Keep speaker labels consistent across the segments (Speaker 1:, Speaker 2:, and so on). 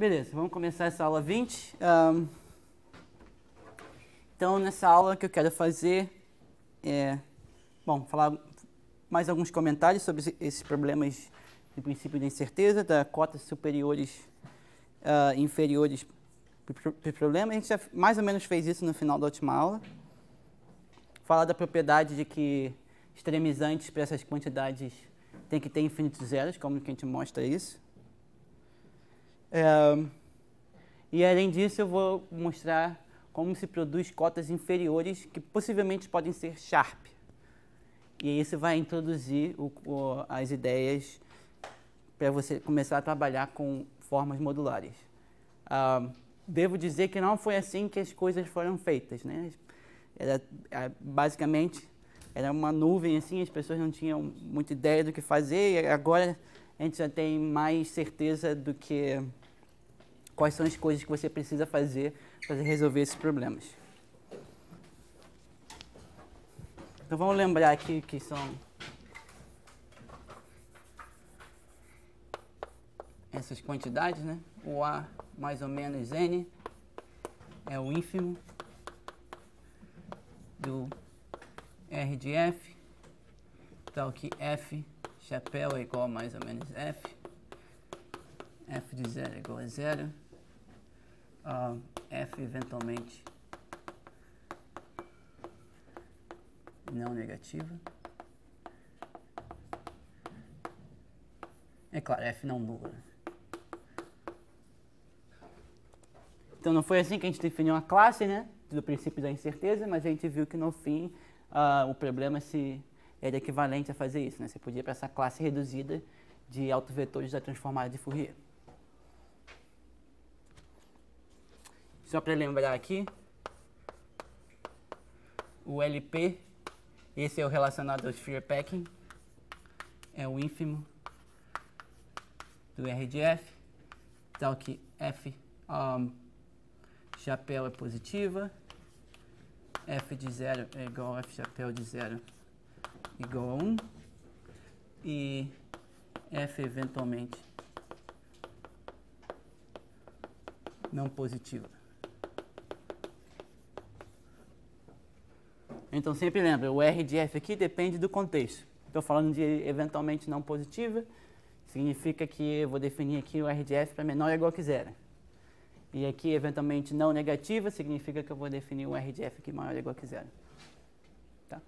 Speaker 1: Beleza, vamos começar essa aula 20. Um, então, nessa aula que eu quero fazer é, bom, falar mais alguns comentários sobre esses problemas de princípio de incerteza, da cotas superiores uh, inferiores para problema. A gente já mais ou menos fez isso no final da última aula. Falar da propriedade de que extremizantes para essas quantidades tem que ter infinitos zeros, como que a gente mostra isso. É, e além disso, eu vou mostrar como se produz cotas inferiores que possivelmente podem ser Sharp. E isso vai introduzir o, o, as ideias para você começar a trabalhar com formas modulares. Uh, devo dizer que não foi assim que as coisas foram feitas, né? Era, basicamente era uma nuvem assim, as pessoas não tinham muita ideia do que fazer e agora a gente já tem mais certeza do que quais são as coisas que você precisa fazer para resolver esses problemas. Então vamos lembrar aqui que são essas quantidades, né? O A mais ou menos N é o ínfimo do R de F, tal que F chapéu é igual a mais ou menos F, F de zero é igual a zero, uh, F eventualmente não negativa. É claro, F não nula. Então não foi assim que a gente definiu a classe, né? Do princípio da incerteza, mas a gente viu que no fim uh, o problema se era equivalente a fazer isso, né? Você podia para essa classe reduzida de autovetores da transformada de Fourier. Só para lembrar aqui, o LP, esse é o relacionado ao Sphere Packing, é o ínfimo do RDF, tal que F um, chapéu é positiva, f de 0 é igual a f chapéu de 0 igual a 1 e f eventualmente não positiva. Então sempre lembra, o R de F aqui depende do contexto. Estou falando de eventualmente não positiva, significa que eu vou definir aqui o R de F para menor ou igual que zero. E aqui, eventualmente, não negativa, significa que eu vou definir o R de F aqui maior ou igual que zero. Tá?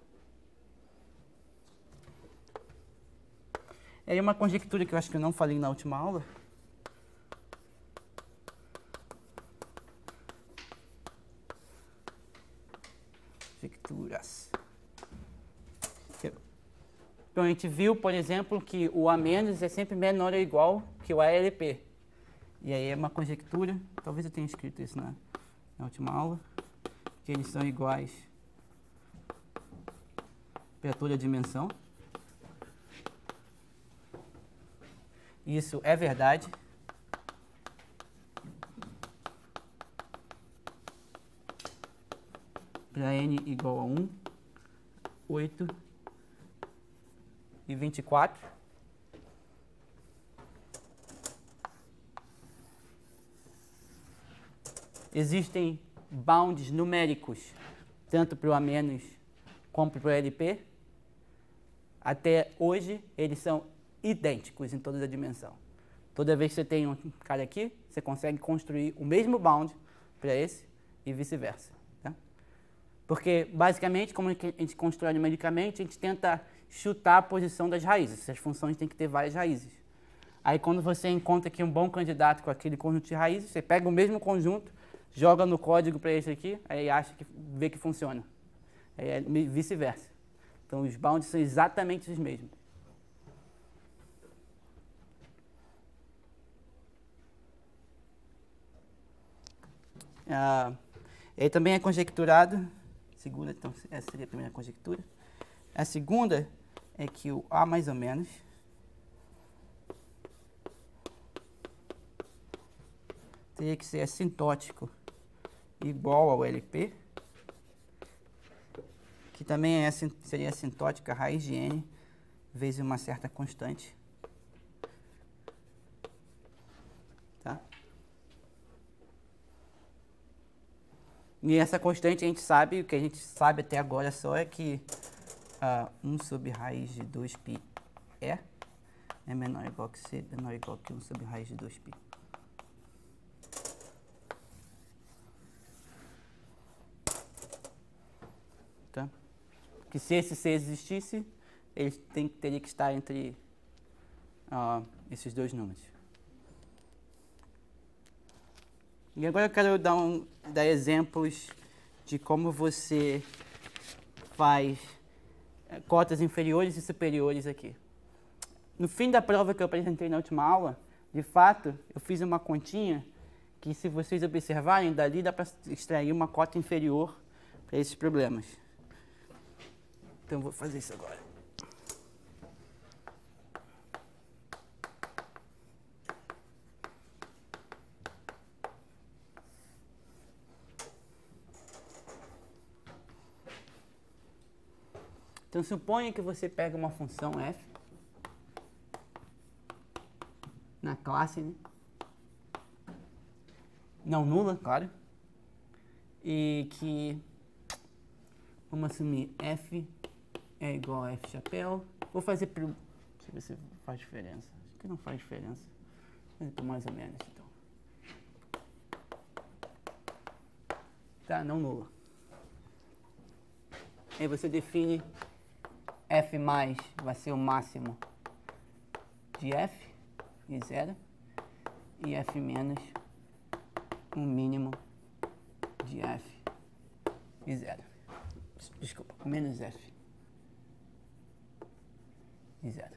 Speaker 1: É uma conjectura que eu acho que eu não falei na última aula. Conjecturas. Então, a gente viu, por exemplo, que o A- é sempre menor ou igual que o ALP. E aí é uma conjectura, talvez eu tenha escrito isso na, na última aula, que eles são iguais para toda a dimensão. Isso é verdade. Para n igual a 1, 8 e 24. Existem bounds numéricos, tanto para o A- como para o LP. Até hoje, eles são idênticos em toda a dimensão. Toda vez que você tem um cara aqui, você consegue construir o mesmo bound para esse e vice-versa. Tá? Porque, basicamente, como a gente constrói numericamente, a gente tenta chutar a posição das raízes. Essas funções têm que ter várias raízes. Aí, quando você encontra aqui um bom candidato com aquele conjunto de raízes, você pega o mesmo conjunto joga no código para esse aqui, aí acha que vê que funciona. É vice-versa. Então os bounds são exatamente os mesmos. Ah, ele também é conjecturado, segunda, então essa seria a primeira conjectura. A segunda é que o A mais ou menos teria que ser assintótico igual ao LP, que também é, seria assintótica raiz de n vezes uma certa constante. Tá? E essa constante a gente sabe, o que a gente sabe até agora só é que uh, 1 sobre raiz de 2π é, é menor ou igual que c, menor ou igual que 1 sobre raiz de 2π. Tá? Que se esse c existisse, ele tem, teria que estar entre uh, esses dois números. E agora eu quero dar, um, dar exemplos de como você faz cotas inferiores e superiores aqui. No fim da prova que eu apresentei na última aula, de fato, eu fiz uma continha que, se vocês observarem, dali dá para extrair uma cota inferior para esses problemas. Então, vou fazer isso agora. Então, suponha que você pega uma função f na classe, né? não nula, claro, e que vamos assumir f é igual a f chapéu. Vou fazer para deixa eu ver se faz diferença. Acho que não faz diferença. Vou mais ou menos então. Tá, não nula. Aí você define f mais vai ser o máximo de f e zero e f menos o mínimo de f e zero. Desculpa, menos f e zero.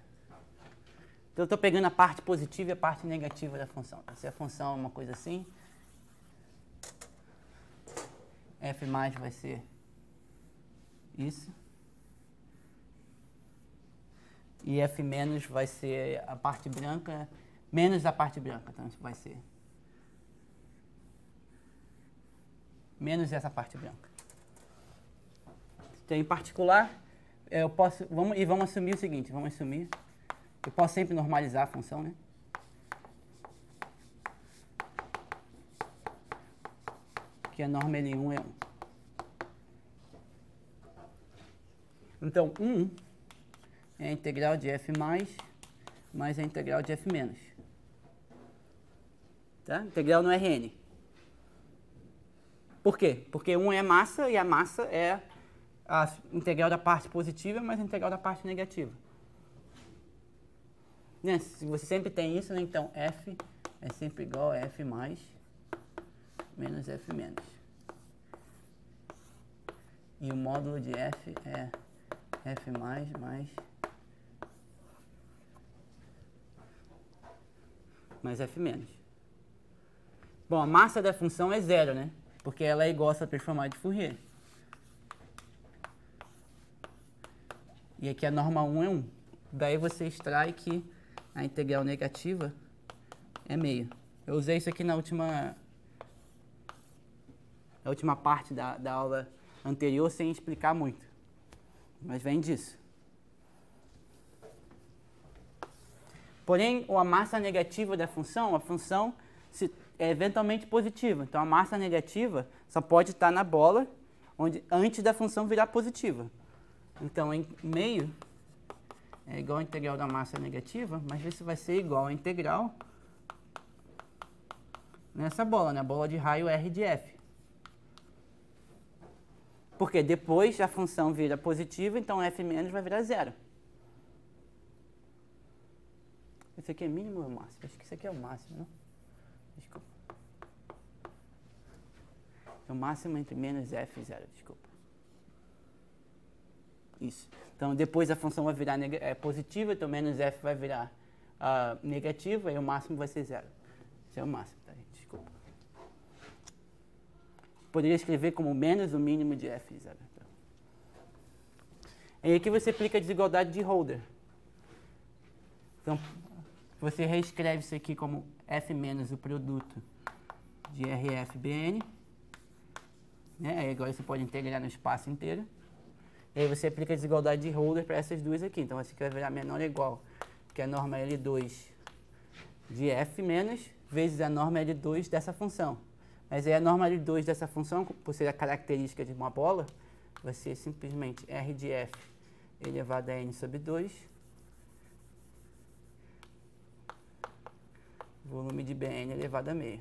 Speaker 1: Então eu estou pegando a parte positiva e a parte negativa da função. Se a função é uma coisa assim, f mais vai ser isso e F menos vai ser a parte branca, menos a parte branca, então vai ser menos essa parte branca. Então, em particular, eu posso, vamos, e vamos assumir o seguinte, vamos assumir, eu posso sempre normalizar a função, né? Que a norma L1 é 1. Então, 1 é a integral de f mais mais a integral de f menos. Tá? Integral no Rn. Por quê? Porque 1 é massa e a massa é a integral da parte positiva mais a integral da parte negativa. Né? Se você sempre tem isso, né? então f é sempre igual a f mais menos f menos. E o módulo de f é f mais mais mais F menos. Bom, a massa da função é zero, né? Porque ela é igual a essa de Fourier. E aqui a norma 1 é 1. Daí você extrai que a integral negativa é meio. Eu usei isso aqui na última, na última parte da, da aula anterior sem explicar muito. Mas vem disso. Porém, a massa negativa da função, a função é eventualmente positiva. Então, a massa negativa só pode estar na bola onde, antes da função virar positiva. Então, em meio é igual a integral da massa negativa, mas isso vai ser igual a integral nessa bola, na bola de raio R de F. Porque depois a função vira positiva, então F menos vai virar zero. Esse aqui é mínimo ou máximo? Acho que esse aqui é o máximo, não? Desculpa. É o máximo entre menos f zero, desculpa. Isso. Então, depois a função vai virar é, positiva, então menos f vai virar uh, negativa e o máximo vai ser zero. Esse é o máximo, tá? Desculpa. Poderia escrever como menos o mínimo de f zero. Então. E aqui você aplica a desigualdade de Holder. Então, você reescreve isso aqui como F menos o produto de RFBN. Né? Aí agora você pode integrar no espaço inteiro. E aí você aplica a desigualdade de Holder para essas duas aqui. Então, essa aqui vai virar menor ou igual que a norma L2 de F menos vezes a norma L2 dessa função. Mas aí a norma de 2 dessa função, por ser a característica de uma bola, vai ser simplesmente R de F elevado a N sobre 2, volume de Bn elevado a meio.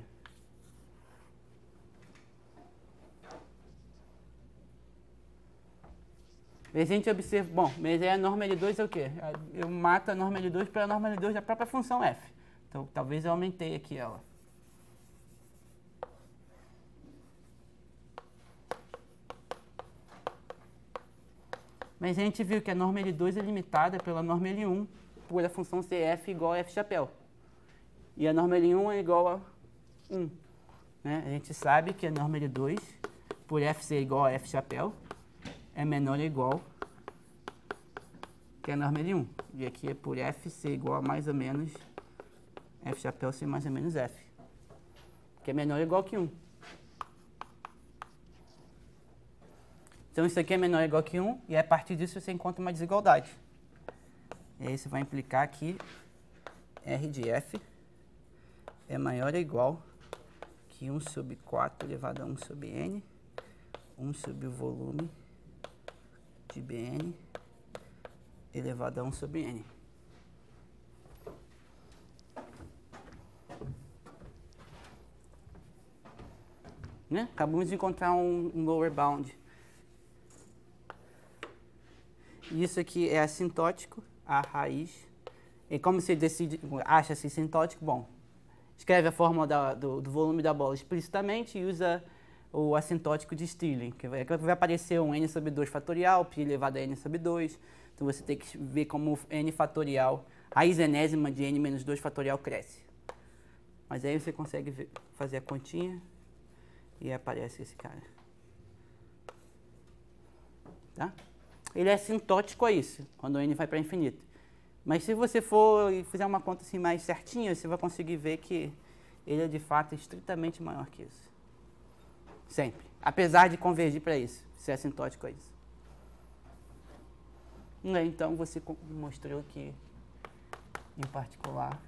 Speaker 1: a gente observa, bom, mas aí a norma L2 é o quê? Eu mato a norma L2 pela norma L2 da própria função f. Então, talvez eu aumentei aqui ela. Mas a gente viu que a norma L2 é limitada pela norma L1 por a função CF igual a F chapéu. E a norma L1 é igual a 1. Né? A gente sabe que a norma L2, por F ser igual a F chapéu, é menor ou igual que a norma L1. E aqui é por F ser igual a mais ou menos F chapéu ser mais ou menos F. Que é menor ou igual que 1. Então isso aqui é menor ou igual que 1 e a partir disso você encontra uma desigualdade. E aí isso vai implicar que R de F é maior ou igual que 1 sobre 4 elevado a 1 sobre N, 1 sobre o volume de Bn elevado a 1 sobre N. Né? Acabamos de encontrar um, um lower bound. Isso aqui é assintótico, a raiz. E como você decide, acha-se assintótico? Bom, escreve a fórmula da, do, do, volume da bola explicitamente e usa o assintótico de Stirling, que vai, que vai aparecer um n sobre 2 fatorial, π elevado a n sobre 2. Então você tem que ver como n fatorial, raiz enésima de n menos 2 fatorial cresce. Mas aí você consegue ver, fazer a continha e aparece esse cara. Tá? Ele é assintótico a isso, quando n vai para infinito. Mas se você for e fizer uma conta assim mais certinha, você vai conseguir ver que ele é de fato estritamente maior que isso. Sempre. Apesar de convergir para isso, ser assintótico a isso. Então você mostrou que, em particular,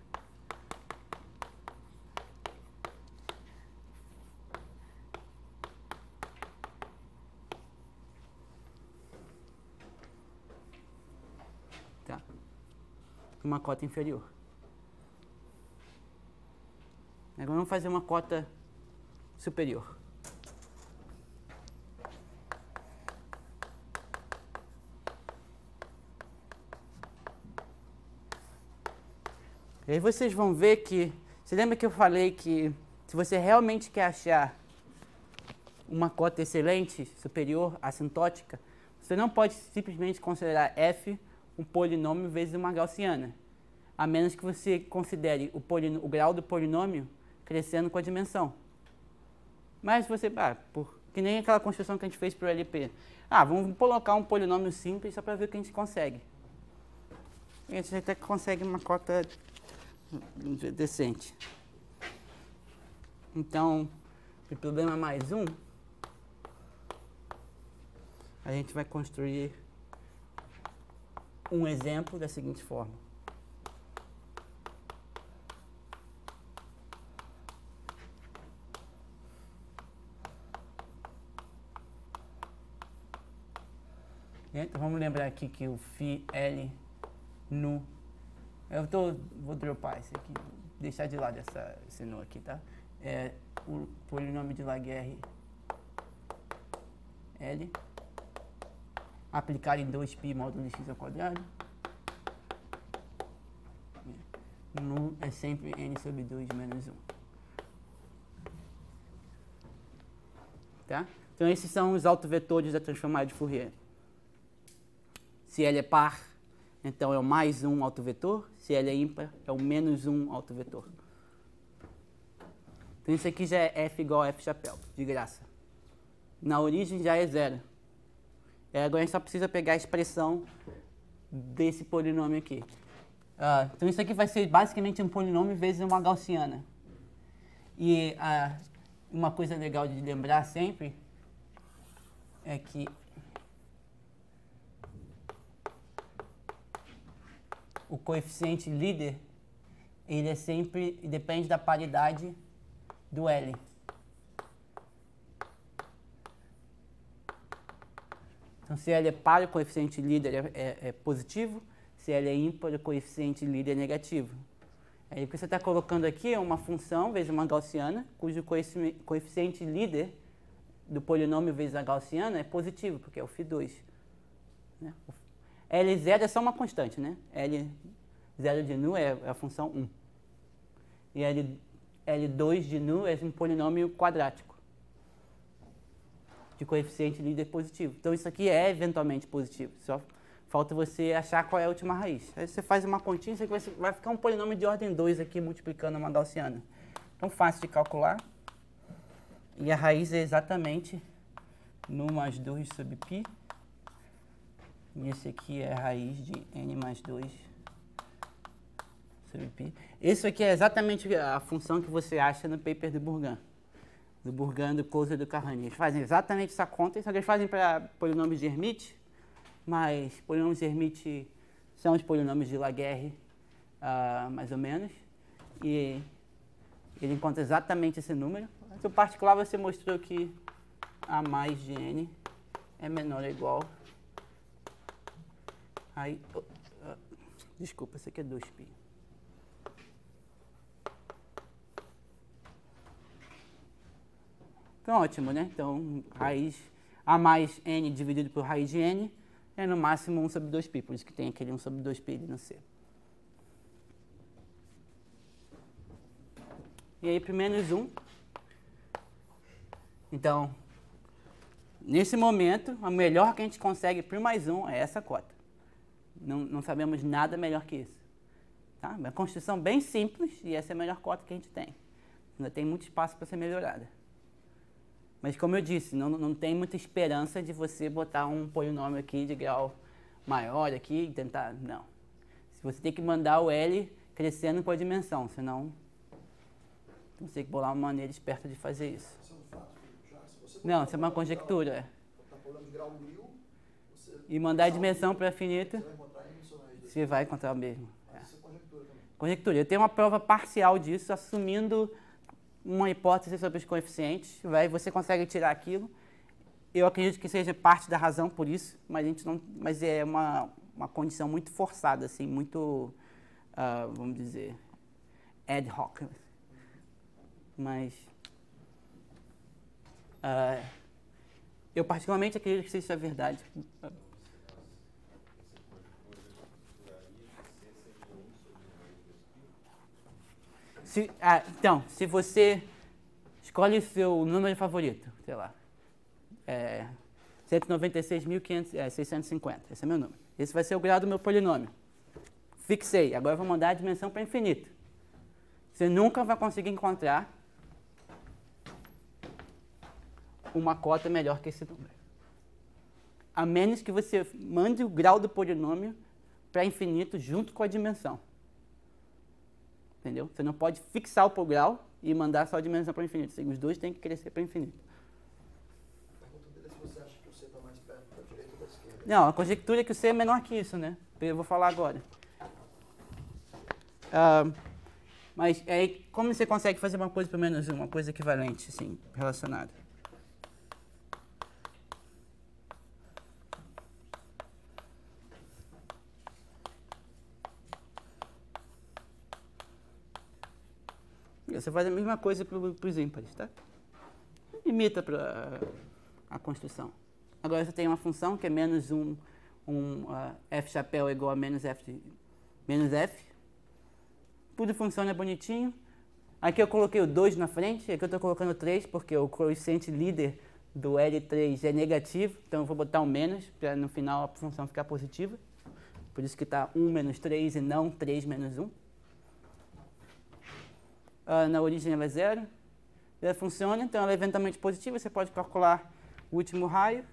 Speaker 1: tá. Uma cota inferior. Agora vamos fazer uma cota superior. E aí vocês vão ver que. Você lembra que eu falei que se você realmente quer achar uma cota excelente, superior, assintótica, você não pode simplesmente considerar f um polinômio vezes uma gaussiana, a menos que você considere o, o grau do polinômio crescendo com a dimensão. Mas você, ah, por, que nem aquela construção que a gente fez para o LP. Ah, vamos colocar um polinômio simples só para ver o que a gente consegue. A gente até consegue uma cota decente. Então, o problema mais um, a gente vai construir um exemplo da seguinte forma. Então vamos lembrar aqui que o φ L no eu tô, vou dropar esse aqui, deixar de lado essa, esse no aqui, tá? É o polinômio de Laguerre L aplicar em 2π módulo x ao quadrado. Nu é sempre n sobre 2 menos 1. Tá? Então esses são os autovetores da transformada de Fourier. Se L é par, então é o mais um autovetor. Se L é ímpar, é o menos um autovetor. Então isso aqui já é f igual a f chapéu, de graça. Na origem já é zero. É, agora a gente só precisa pegar a expressão desse polinômio aqui. Uh, então isso aqui vai ser basicamente um polinômio vezes uma gaussiana. E uh, uma coisa legal de lembrar sempre é que o coeficiente líder, ele é sempre, depende da paridade do L. Então, se L é par, o coeficiente líder é, é, é positivo. Se L é ímpar, o coeficiente líder é negativo. Aí o que você está colocando aqui é uma função vezes uma gaussiana, cujo coeficiente líder do polinômio vezes a gaussiana é positivo, porque é o φ2. Né? L0 é só uma constante, né? L0 de nu é a função 1. E L, L2 de nu é um polinômio quadrático de coeficiente líder positivo. Então isso aqui é eventualmente positivo. Só falta você achar qual é a última raiz. Aí você faz uma continha, você vai ficar um polinômio de ordem 2 aqui multiplicando uma gaussiana. Então fácil de calcular. E a raiz é exatamente nu mais 2 sobre π. E esse aqui é a raiz de n mais 2 sobre π. Isso aqui é exatamente a função que você acha no paper do Bourgain do Bourgain, do Coase e do Carrani. Eles fazem exatamente essa conta, só que eles fazem para polinômios de Hermite, mas polinômios de Hermite são os polinômios de Laguerre, uh, mais ou menos, e ele encontra exatamente esse número. No particular você mostrou que A mais de N é menor ou igual. Aí, uh, desculpa, isso aqui é 2π. Então, ótimo, né? Então, raiz A mais N dividido por raiz de N é no máximo 1 sobre 2π, por isso que tem aquele 1 sobre 2π ali no C. E aí, por menos 1. Então, nesse momento, a melhor que a gente consegue por mais 1 é essa cota. Não, não sabemos nada melhor que isso. Tá? Uma construção bem simples e essa é a melhor cota que a gente tem. Ainda tem muito espaço para ser melhorada. Mas como eu disse, não, não tem muita esperança de você botar um polinômio aqui de grau maior aqui e tentar. Não. Você tem que mandar o L crescendo por dimensão, senão você tem que bolar uma maneira esperta de fazer isso. Isso é um fato, já, não, isso é uma conjectura. É. Tá de grau mil, e mandar a dimensão para infinito, você vai encontrar o mesmo. É. Isso é conjectura também. Conjectura. Eu tenho uma prova parcial disso, assumindo uma hipótese sobre os coeficientes, vai, você consegue tirar aquilo. Eu acredito que seja parte da razão por isso, mas a gente não, mas é uma, uma condição muito forçada, assim, muito, uh, vamos dizer, ad hoc. Mas uh, eu particularmente acredito que é verdade. Se, ah, então, se você escolhe seu número favorito, sei lá, é, 196.650, é, esse é meu número. Esse vai ser o grau do meu polinômio. Fixei, agora eu vou mandar a dimensão para infinito. Você nunca vai conseguir encontrar uma cota melhor que esse número. A menos que você mande o grau do polinômio para infinito junto com a dimensão. Entendeu? Você não pode fixar o grau e mandar só a dimensão para o infinito. Os dois têm que crescer para o infinito. Não, a conjectura é que o C é menor que isso, né? Eu vou falar agora. Uh, mas aí, como você consegue fazer uma coisa para menos uma coisa equivalente, assim, relacionada? Você faz a mesma coisa para os ímpares, tá? Imita pra, a construção. Agora você tem uma função que é menos um, um uh, f chapéu igual a menos f, menos f. Tudo funciona bonitinho. Aqui eu coloquei o 2 na frente, aqui eu estou colocando 3 porque o coeficiente líder do L3 é negativo, então eu vou botar um menos para no final a função ficar positiva. Por isso que está 1 menos 3 e não 3 menos 1 uh, na origem ela é zero. Ela funciona, então ela é eventualmente positiva, você pode calcular o último raio.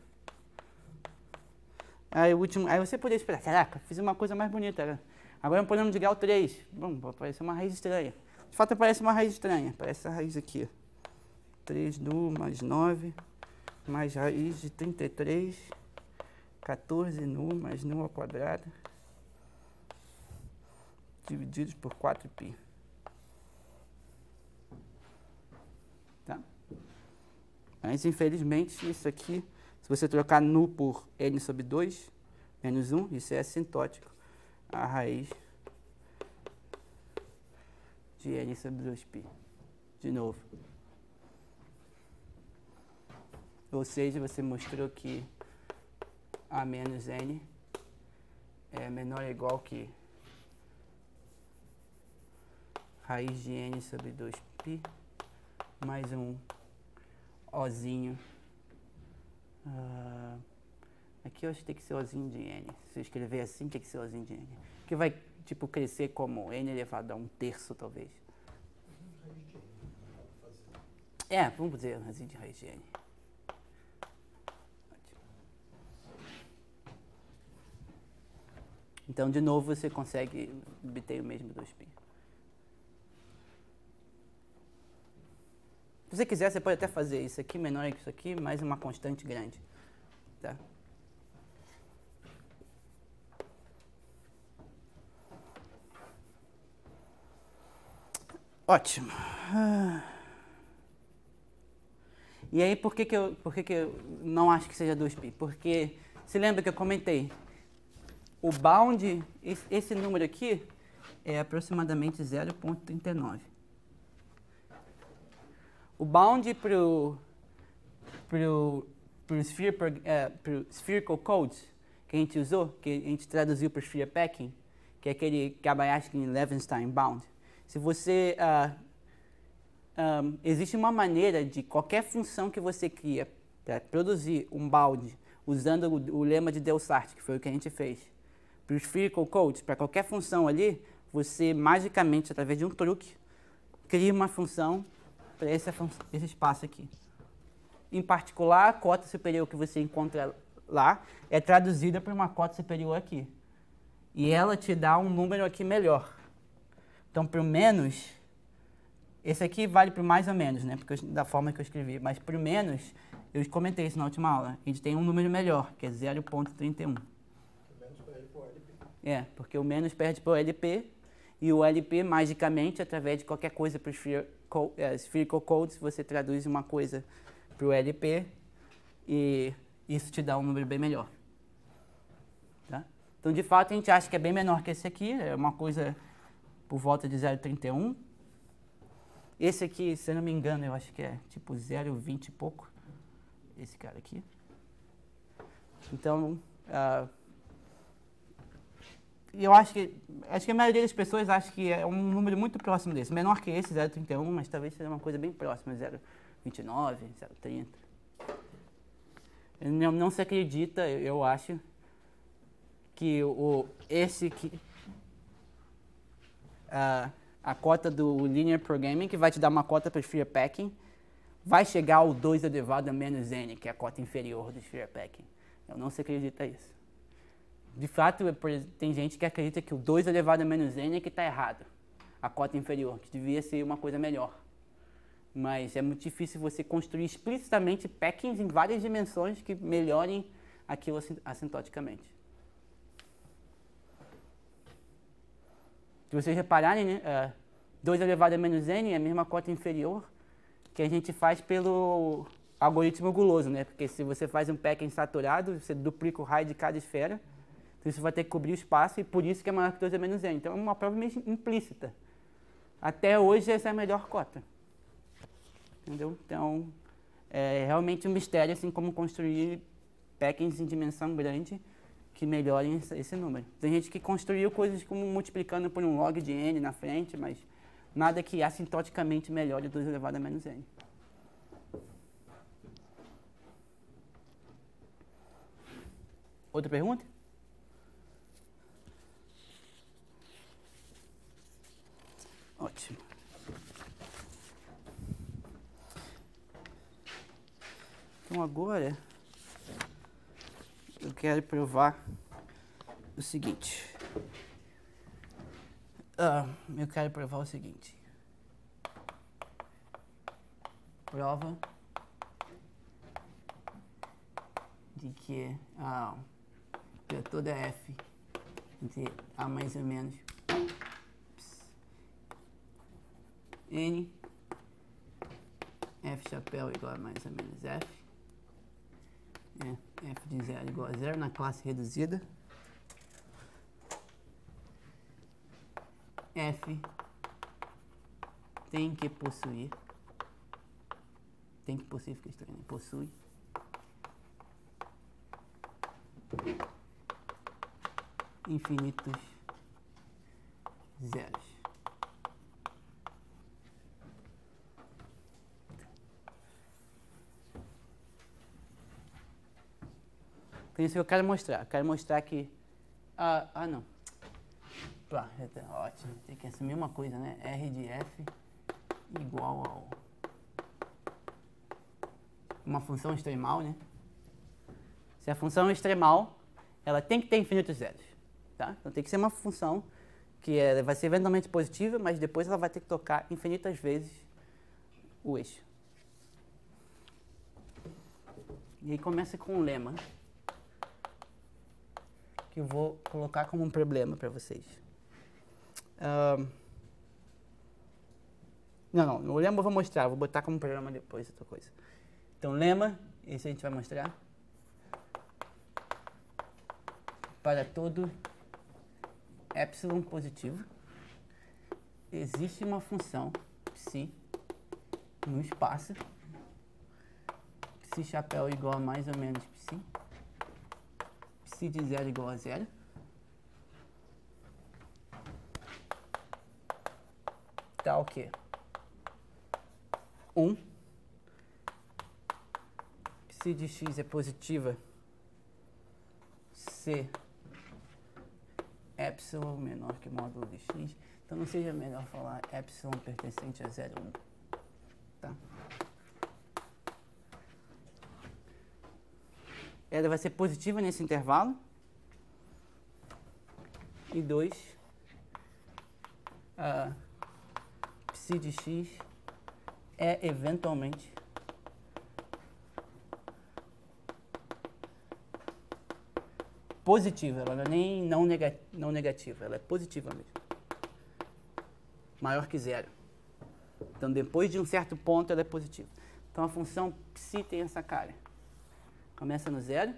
Speaker 1: Aí, o último, aí você poderia esperar, caraca, fiz uma coisa mais bonita. Agora um problema de grau 3. Bom, aparece uma raiz estranha. De fato, aparece uma raiz estranha. Aparece essa raiz aqui. 3 nu mais 9, mais raiz de 33, 14 nu mais nu ao quadrado, divididos por 4π. Mas, infelizmente, isso aqui Se você trocar nu por n sobre 2, menos 1, isso é assintótico. A raiz de n sobre 2π. De novo. Ou seja, você mostrou que a menos n é menor ou igual que raiz de n sobre 2π mais um ozinho. Uh, aqui eu acho que tem que ser ozinho de n. Se eu escrever assim, tem que ser ozinho de n. Que vai, tipo, crescer como n elevado a um terço, talvez. É, vamos dizer raiz de raiz de n. Então, de novo, você consegue obter o mesmo 2π. Se você quiser, você pode até fazer isso aqui menor que isso aqui, mais uma constante grande. Tá? Ótimo. E aí, por que, que, eu, por que, que eu não acho que seja 2π? Porque, se lembra que eu comentei, o bound, esse, número aqui, é aproximadamente 0.39. O bound para o pro, pro sphere, é, pro spherical codes que a gente usou, que a gente traduziu para sphere packing, que é aquele Kabayashkin-Levenstein bound. Se você uh, ah, um, existe uma maneira de qualquer função que você cria para produzir um bound usando o, o lema de Delsart, que foi o que a gente fez para os spherical codes, para qualquer função ali, você magicamente, através de um truque, cria uma função para esse, espaço aqui. Em particular, a cota superior que você encontra lá é traduzida por uma cota superior aqui. E ela te dá um número aqui melhor. Então, para o menos, esse aqui vale para o mais ou menos, né? Porque eu, da forma que eu escrevi. Mas para o menos, eu comentei isso na última aula. A gente tem um número melhor, que é 0.31. É, porque o menos perde para o LP e o LP, magicamente, através de qualquer coisa para o é, Spherical Codes, você traduz uma coisa para o LP e isso te dá um número bem melhor. Tá? Então, de fato, a gente acha que é bem menor que esse aqui, é uma coisa por volta de 0,31. Esse aqui, se eu não me engano, eu acho que é tipo 0,20 e pouco. Esse cara aqui. Então, uh, eu acho que acho que a maioria das pessoas acha que é um número muito próximo desse, menor que esse, 0,31, mas talvez seja uma coisa bem próxima, 0,29, 0,30. Não, não se acredita, eu acho, que o, esse que a, a cota do Linear Programming, que vai te dar uma cota para o Sphere Packing, vai chegar ao 2 elevado a menos n, que é a cota inferior do Sphere Packing. Eu não se acredita isso de fato, tem gente que acredita que o 2 elevado a menos n é que está errado. A cota inferior, que devia ser uma coisa melhor. Mas é muito difícil você construir explicitamente packings em várias dimensões que melhorem aquilo assintoticamente. Se vocês repararem, né, 2 elevado a menos n é a mesma cota inferior que a gente faz pelo algoritmo guloso, né? Porque se você faz um packing saturado, você duplica o raio de cada esfera, então isso vai ter que cobrir o espaço e por isso que é maior que 2 é menos n. Então é uma prova meio implícita. Até hoje essa é a melhor cota. Entendeu? Então é realmente um mistério assim como construir packings em dimensão grande que melhorem esse número. Tem gente que construiu coisas como multiplicando por um log de n na frente, mas nada que assintoticamente melhore 2 elevado a menos n. Outra pergunta? Ótimo. Então agora eu quero provar o seguinte. Ah, eu quero provar o seguinte. Prova de que ah, toda f de a mais ou menos N, F chapéu igual a mais ou menos F. é f de 0 igual a zero na classe reduzida. f tem que possuir, tem que possuir, fica estranho, né? possui infinitos zeros. Então isso que eu quero mostrar. Eu quero mostrar que. Ah, ah não. Pá, tá ótimo. Tem que assumir uma coisa, né? R de F igual ao. Uma função extremal, né? Se a função é extremal, ela tem que ter infinitos zeros. Tá? Então tem que ser uma função que é, vai ser eventualmente positiva, mas depois ela vai ter que tocar infinitas vezes o eixo. E aí começa com um lema que eu vou colocar como um problema para vocês. Um, não, não, o lema eu vou mostrar, vou botar como problema depois outra coisa. Então, lema, esse a gente vai mostrar. Para todo epsilon positivo, existe uma função psi no espaço, psi chapéu igual a mais ou menos psi, psi de zero igual a zero. Tá o quê? 1. Um. Psi de x é positiva. C epsilon menor que módulo de x. Então não seja melhor falar epsilon pertencente a 0,1. Um, Ela vai ser positiva nesse intervalo. E 2. Uh, psi de x é eventualmente positiva, ela não é nem não, nega, não negativa, ela é positiva mesmo. Maior que zero. Então, depois de um certo ponto, ela é positiva. Então, a função psi tem essa cara. Começa no zero,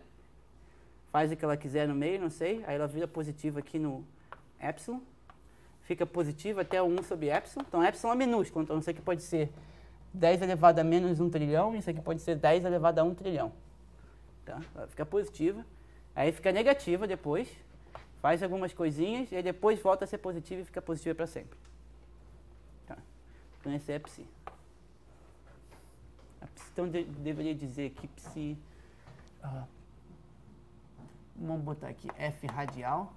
Speaker 1: faz o que ela quiser no meio, não sei, aí ela vira positiva aqui no epsilon, fica positiva até o 1 sobre epsilon. Então, epsilon é minúsculo, então isso aqui pode ser 10 elevado a menos 1 trilhão, isso aqui pode ser 10 elevado a 1 trilhão. Tá? Ela fica positiva. Aí fica negativa depois, faz algumas coisinhas, e depois volta a ser positiva e fica positiva para sempre. Tá. Então esse é psi. Então de, deveria dizer que psi. Vamos botar aqui F radial.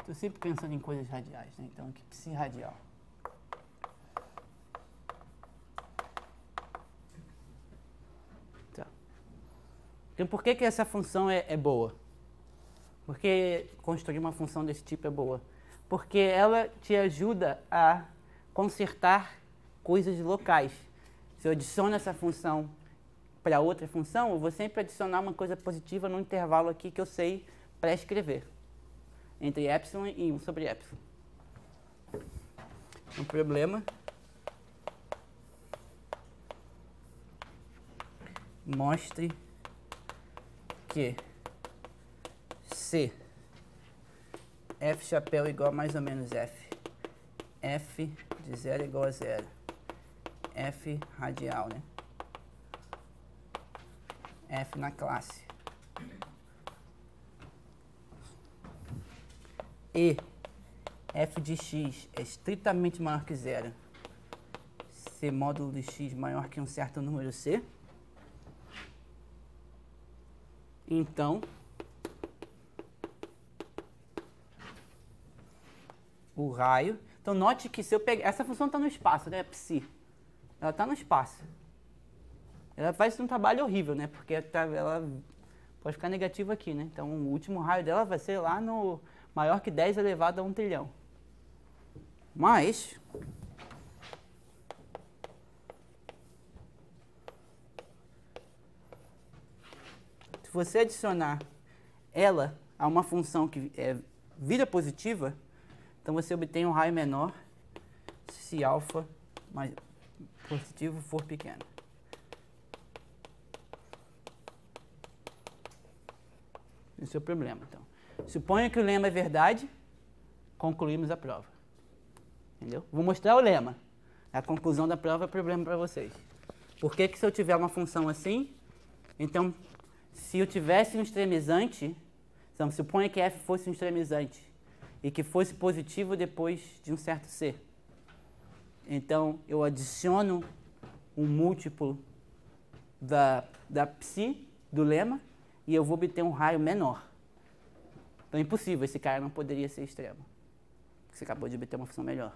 Speaker 1: Estou sempre pensando em coisas radiais, né? Então aqui psi radial. Então, por que, que essa função é, é boa? Por que construir uma função desse tipo é boa? Porque ela te ajuda a consertar coisas locais. Se eu adiciono essa função para outra função, eu vou sempre adicionar uma coisa positiva no intervalo aqui que eu sei para escrever. Entre epsilon e 1 sobre epsilon. Um problema. Mostre que C F chapéu igual a mais ou menos F. F de zero igual a zero. F radial, né? F na classe. E f de x é estritamente maior que zero. C módulo de x maior que um certo número C. Então, o raio. Então, note que se eu pegar. Essa função está no espaço, né? Psi. Ela está no espaço. Ela faz um trabalho horrível, né? Porque tá, ela pode ficar negativa aqui, né? Então, o último raio dela vai ser lá no maior que 10 elevado a 1 trilhão. Mas, você adicionar ela a uma função que é vida positiva, então você obtém um raio menor se alfa mais positivo for pequeno. Esse é o problema. Então, suponha que o lema é verdade, concluímos a prova. Entendeu? Vou mostrar o lema. A conclusão da prova é problema para vocês. Por que, que se eu tiver uma função assim, então, se eu tivesse um extremizante, então, suponha que f fosse um extremizante e que fosse positivo depois de um certo c. Então, eu adiciono um múltiplo da, da psi, do lema, e eu vou obter um raio menor. Então é impossível, esse cara não poderia ser extremo. Você acabou de obter uma função melhor.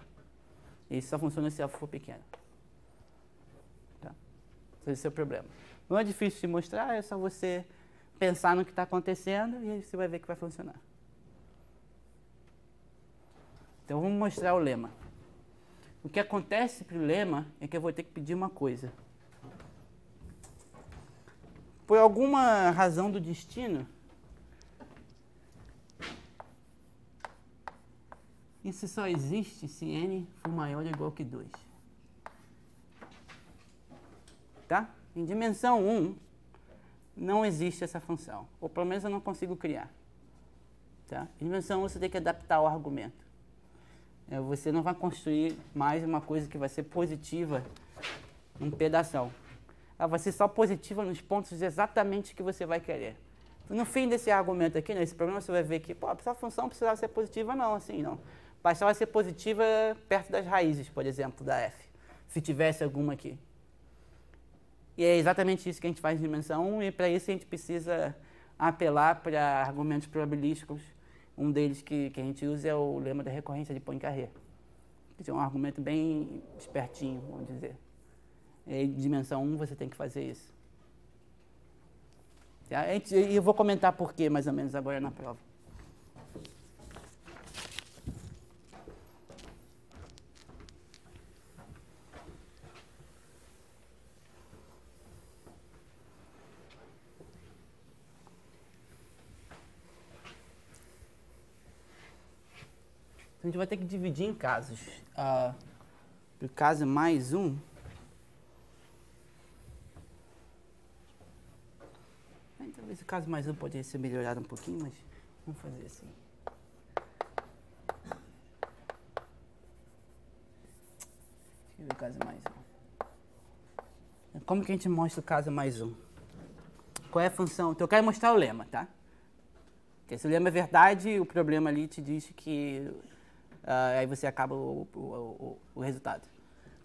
Speaker 1: Isso só funciona se a for pequeno. Tá? Esse é o problema. Não é difícil de mostrar, é só você pensar no que está acontecendo e aí você vai ver que vai funcionar. Então vamos mostrar o lema. O que acontece para o lema é que eu vou ter que pedir uma coisa. Por alguma razão do destino, isso só existe se n for maior ou igual que 2. Tá? Em dimensão 1, não existe essa função. Ou pelo menos eu não consigo criar. Tá? Em dimensão 1, você tem que adaptar o argumento. É, você não vai construir mais uma coisa que vai ser positiva um pedaço ela vai ser só positiva nos pontos exatamente que você vai querer. No fim desse argumento aqui, nesse problema, você vai ver que pô, essa função precisava ser positiva, não, assim, não. Bastava ser positiva perto das raízes, por exemplo, da f, se tivesse alguma aqui. E é exatamente isso que a gente faz em dimensão 1, e para isso a gente precisa apelar para argumentos probabilísticos. Um deles que, que a gente usa é o lema da recorrência de Poincaré, que é um argumento bem espertinho, vamos dizer em dimensão 1 você tem que fazer isso. Tá? E eu vou comentar por que mais ou menos agora na prova. A gente vai ter que dividir em casos. Uh, o caso mais um, Esse caso mais um pode ser melhorado um pouquinho, mas vamos fazer assim. Deixa eu o caso mais um. Como que a gente mostra o caso mais um? Qual é a função? Então eu quero mostrar o lema, tá? Porque se o lema é verdade, o problema ali te diz que uh, aí você acaba o, o, o, o resultado.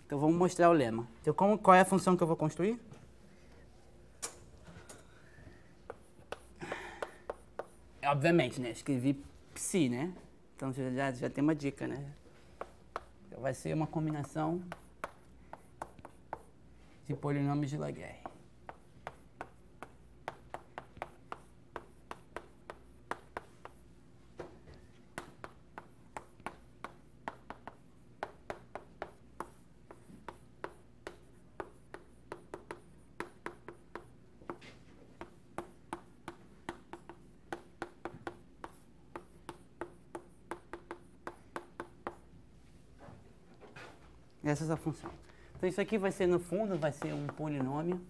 Speaker 1: Então vamos mostrar o lema. Então como, qual é a função que eu vou construir? Obviamente, né? Escrevi psi, né? Então já, já tem uma dica, né? Vai ser uma combinação de polinômios de Laguerre. Essa é a função. Então isso aqui vai ser, no fundo, vai ser um polinômio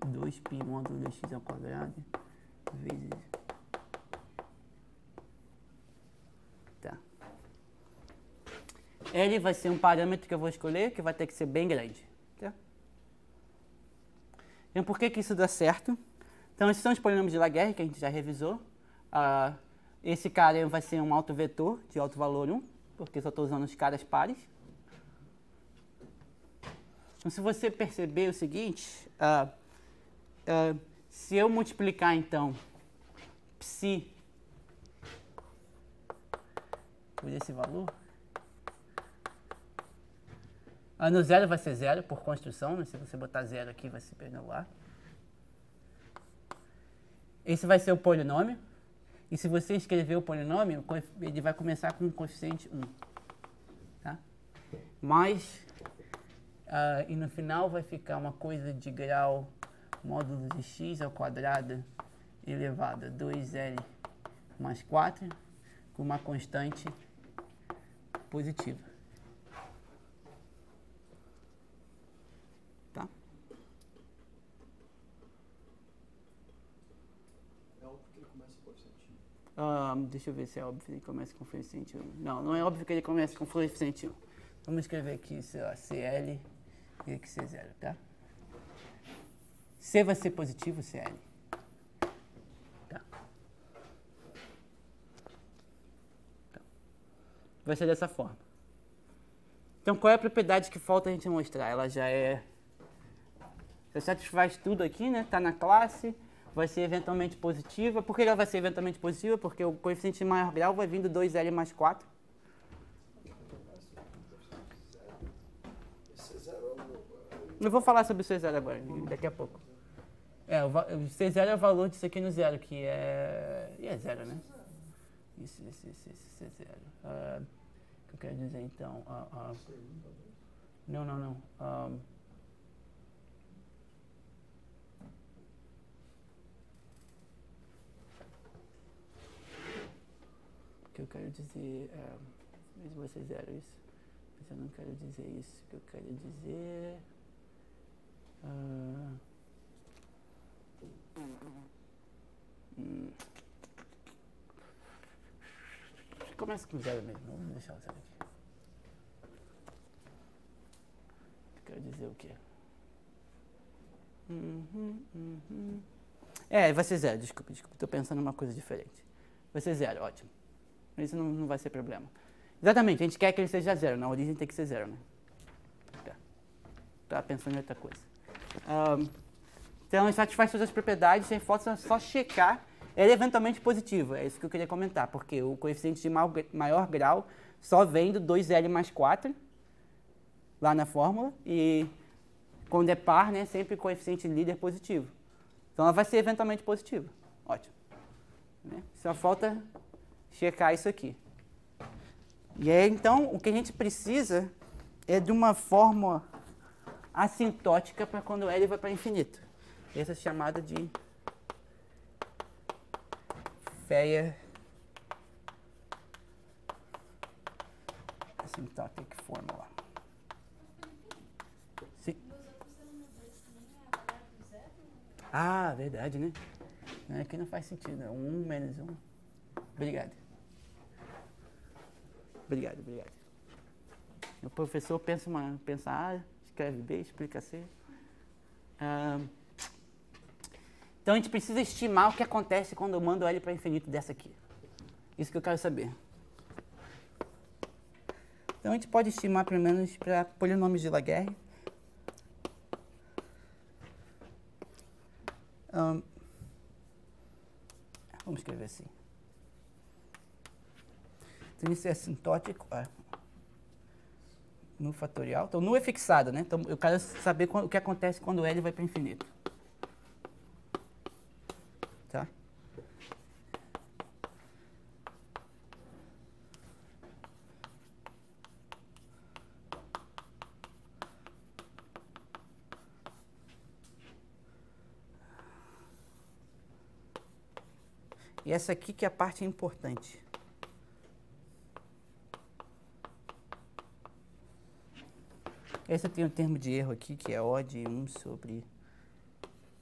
Speaker 1: 2π módulo de x ao quadrado vezes... Tá. L vai ser um parâmetro que eu vou escolher, que vai ter que ser bem grande. Tá? Então por que, que isso dá certo? Então esses são os polinômios de Laguerre, que a gente já revisou. Ah, esse cara vai ser um autovetor de alto valor 1, porque só estou usando os caras pares. Então, se você perceber o seguinte, uh, uh, se eu multiplicar, então, psi por esse valor, uh, no zero vai ser zero por construção, né? se você botar zero aqui vai se perdoar. Esse vai ser o polinômio. E se você escrever o polinômio, ele vai começar com o coeficiente 1. Tá? Mais Uh, e no final vai ficar uma coisa de grau módulo de x ao quadrado elevado a 2L mais 4 com uma constante positiva. Tá?
Speaker 2: É o que
Speaker 1: Um, deixa eu ver se é óbvio que ele começa com coeficiente 1. Não, não é óbvio que ele começa com coeficiente 1. Vamos escrever aqui, sei lá, CL e aqui C0, tá? C vai ser positivo, CL. Tá. tá. Vai ser dessa forma. Então, qual é a propriedade que falta a gente mostrar? Ela já é... Você satisfaz tudo aqui, né? Está na classe vai ser eventualmente positiva. Por que ela vai ser eventualmente positiva? Porque o coeficiente de maior grau vai vir do 2L mais 4. Eu vou falar sobre o C0 agora, daqui a pouco. É, o, C0 é o valor disso aqui no zero, que é... E é zero, né? Isso, isso, isso, isso C0. Uh, o que eu quero dizer, então? Uh, uh, não, não, não. Um, que eu quero dizer. É, mas vocês eram isso. Mas eu não quero dizer isso. O que eu quero dizer. Uh, hum. Começa com zero mesmo. Vamos deixar o zero aqui. Quero dizer o quê? Uhum, uhum. É, vai ser zero, desculpa, desculpa. Estou pensando em uma coisa diferente. Vai ser zero, ótimo. Isso não, não vai ser problema. Exatamente, a gente quer que ele seja zero. Na origem tem que ser zero, né? Tá. Tá pensando em outra coisa. Um, então, satisfaz todas as propriedades, sem é só checar. Ele é eventualmente positivo, é isso que eu queria comentar, porque o coeficiente de maior, maior grau só vem do 2L mais 4, lá na fórmula, e quando é par, né, sempre coeficiente líder positivo. Então, ela vai ser eventualmente positiva. Ótimo. Né? Só falta checar isso aqui. E aí, então, o que a gente precisa é de uma fórmula assintótica para quando L vai para infinito. Essa é chamada de Feia Asymptotic Formula. Sim. Ah, verdade, né? Aqui não faz sentido. É um menos um. Obrigado. Obrigado, obrigado. O professor pensa, uma, pensa A, escreve B, explica C. Ah, então a gente precisa estimar o que acontece quando eu mando L para infinito dessa aqui. Isso que eu quero saber. Então a gente pode estimar pelo menos para polinômios de Laguerre. Um, vamos escrever assim. Então, isso é assintótico. É. No fatorial. Então, nu é fixado, né? Então, eu quero saber o que acontece quando L vai para infinito. Tá? E essa aqui que é a parte importante. Esse tem um termo de erro aqui, que é O de 1 sobre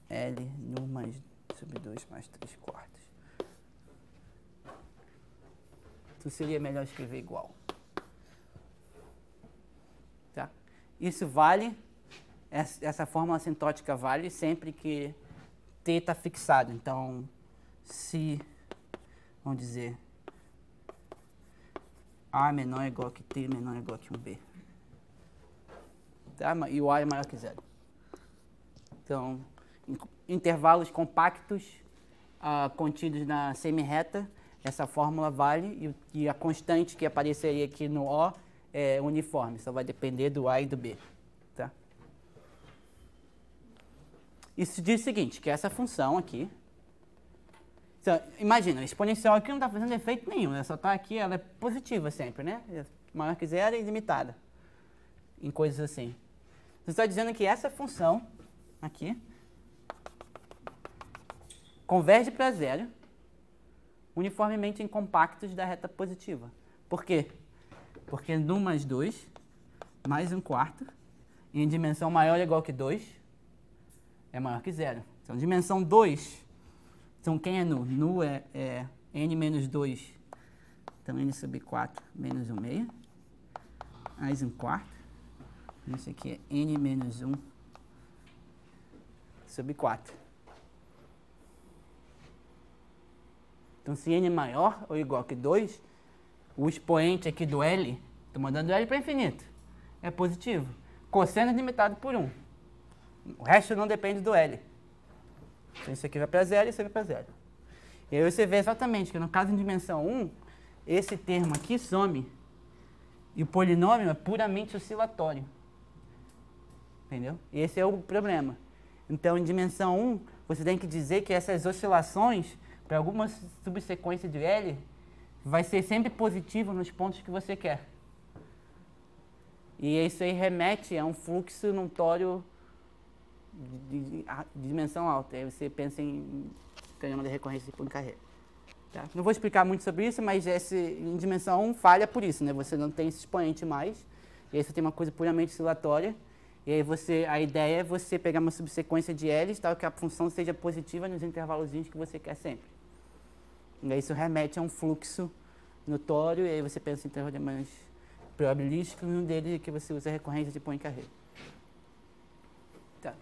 Speaker 1: L no mais sobre 2 mais 3 quartos. Então seria melhor escrever igual. Tá? Isso vale, essa fórmula assintótica vale sempre que T está fixado. Então, se, vamos dizer, A menor é igual que T menor é igual que 1B tá? e o A é maior que zero. Então, intervalos compactos uh, contidos na semi-reta, essa fórmula vale e, e, a constante que apareceria aqui no O é uniforme, só vai depender do A e do B. Tá? Isso diz o seguinte, que essa função aqui, então, imagina, a exponencial aqui não está fazendo efeito nenhum, ela só está aqui, ela é positiva sempre, né? É maior que zero e ilimitada, em coisas assim. Está dizendo que essa função aqui converge para zero uniformemente em compactos da reta positiva. Por quê? Porque no mais 2 mais um quarto em dimensão maior ou igual que 2 é maior que zero. Então, dimensão 2 Então, quem é nu? Nu é, é n menos 2, então n sobre 4 menos 1 meio, mais um quarto. Isso aqui é n menos 1 sobre 4. Então, se n é maior ou igual que 2, o expoente aqui do L, estou mandando L para infinito, é positivo. Cosseno limitado por 1. O resto não depende do L. Então, isso aqui vai para zero e isso vai para zero. E aí você vê exatamente que no caso em dimensão 1, esse termo aqui some. E o polinômio é puramente oscilatório. Entendeu? E esse é o problema. Então, em dimensão 1, você tem que dizer que essas oscilações, para alguma subsequência de L, vai ser sempre positivo nos pontos que você quer. E isso aí remete a um fluxo notório de, de, de dimensão alta. Aí você pensa em teorema de recorrência de Poincaré. Tá? Não vou explicar muito sobre isso, mas esse, em dimensão 1 falha por isso, né? Você não tem esse expoente mais, e aí você tem uma coisa puramente oscilatória, e aí você, a ideia é você pegar uma subsequência de L's, tal que a função seja positiva nos intervalos que você quer sempre. E aí isso remete a um fluxo notório, e aí você pensa em teoremas probabilísticos, e um deles é que você usa a recorrência de Poincaré. Tá.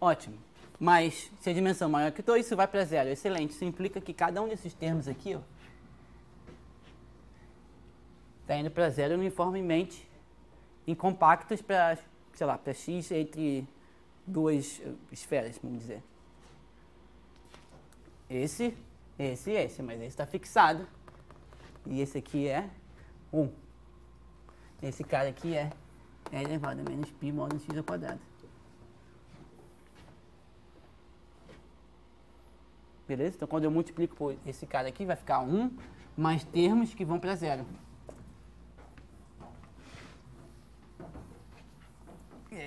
Speaker 1: Ótimo. Mas se a dimensão maior que 2, isso vai para zero. Excelente. Isso implica que cada um desses termos aqui está indo para zero uniformemente em compactos para, sei lá, para x entre duas esferas, vamos dizer. Esse, esse e esse, mas esse está fixado. E esse aqui é 1. Esse cara aqui é e elevado a menos π módulo x ao quadrado. Beleza? Então, quando eu multiplico por esse cara aqui, vai ficar 1 mais termos que vão para zero.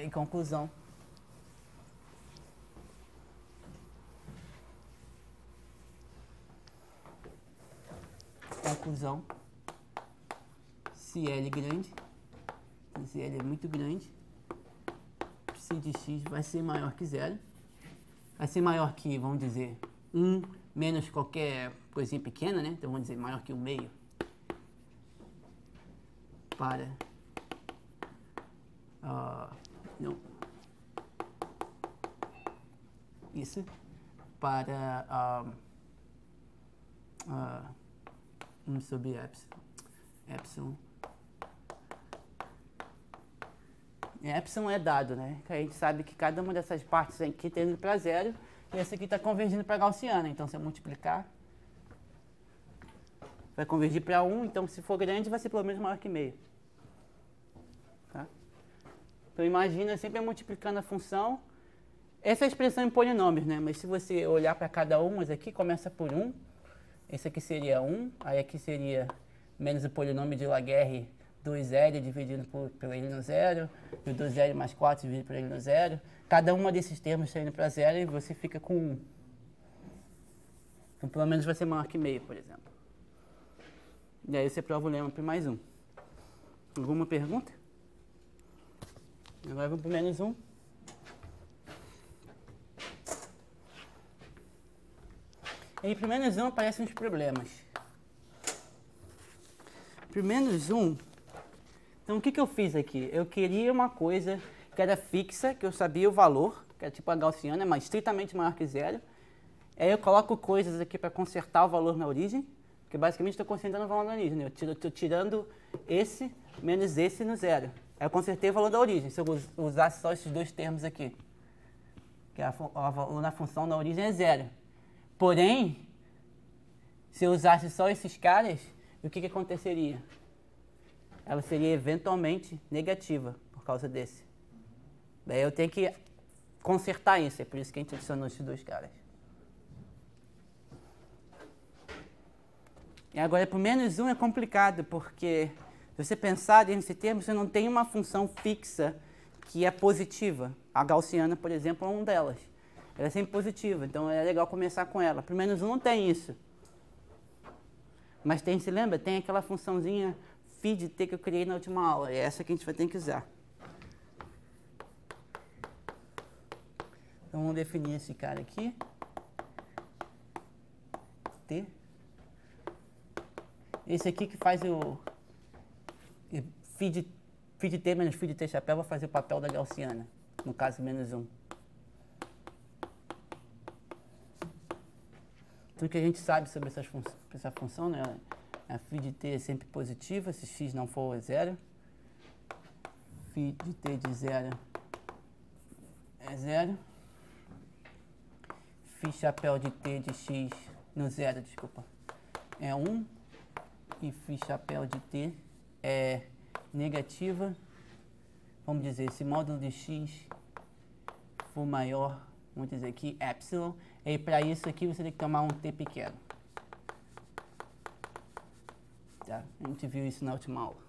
Speaker 1: E aí, conclusão. Conclusão. Se L é grande, se L é muito grande, psi de x vai ser maior que zero. Vai ser maior que, vamos dizer, 1 menos qualquer coisinha pequena, né? Então vamos dizer maior que 1 meio. Para. Uh, não. Isso. Para. Uh, uh, 1 sobre epsilon. Epsilon. É dado, né? Que a gente sabe que cada uma dessas partes aqui tende para zero e esse aqui está convergindo para gaussiana. Então, se eu multiplicar, vai convergir para 1. Então, se for grande, vai ser pelo menos maior que meio. Então, imagina sempre multiplicando a função. Essa é a expressão em polinômios, né? Mas se você olhar para cada um, esse aqui começa por 1. Esse aqui seria 1. Aí aqui seria menos o polinômio de Laguerre 2L dividido por, pelo L no zero, e o 2L mais 4 dividido por L no zero. Cada uma desses termos está indo para zero e você fica com 1. Então, pelo menos vai ser maior que meio, por exemplo. E aí você prova o lema por mais um. Alguma pergunta? Agora vamos para menos um. E para menos um aparecem os problemas. Para menos um, então o que, que eu fiz aqui? Eu queria uma coisa que era fixa, que eu sabia o valor, que é tipo a gaussiana, mas estritamente maior que zero. Aí eu coloco coisas aqui para consertar o valor na origem, que basicamente estou consertando o valor na origem. Né? Eu estou tirando esse menos esse no zero. Eu consertei o valor da origem, se eu usasse só esses dois termos aqui. Que a, a valor na função da origem é zero. Porém, se eu usasse só esses caras, o que, que aconteceria? ela seria eventualmente negativa por causa desse. Daí eu tenho que consertar isso, é por isso que a gente adicionou esses dois caras. E agora, o menos um é complicado, porque se você pensar nesse termo, você não tem uma função fixa que é positiva. A gaussiana, por exemplo, é uma delas. Ela é sempre positiva, então é legal começar com ela. Para o menos um não tem isso. Mas tem, se lembra? Tem aquela funçãozinha feed T que eu criei na última aula. É essa que a gente vai ter que usar. Então vamos definir esse cara aqui. T. Esse aqui que faz o feed, feed T menos feed T chapéu vai fazer o papel da gaussiana. No caso, menos 1. Tudo que a gente sabe sobre essas fun essa função, né? A phi de t é sempre positiva, se x não for zero. Phi de t de zero é zero. Phi chapéu de t de x no zero, desculpa, é 1. Um, e phi chapéu de t é negativa. Vamos dizer, se módulo de x for maior, vamos dizer aqui, epsilon, e para isso aqui você tem que tomar um t pequeno. Tá? A gente viu isso na última aula.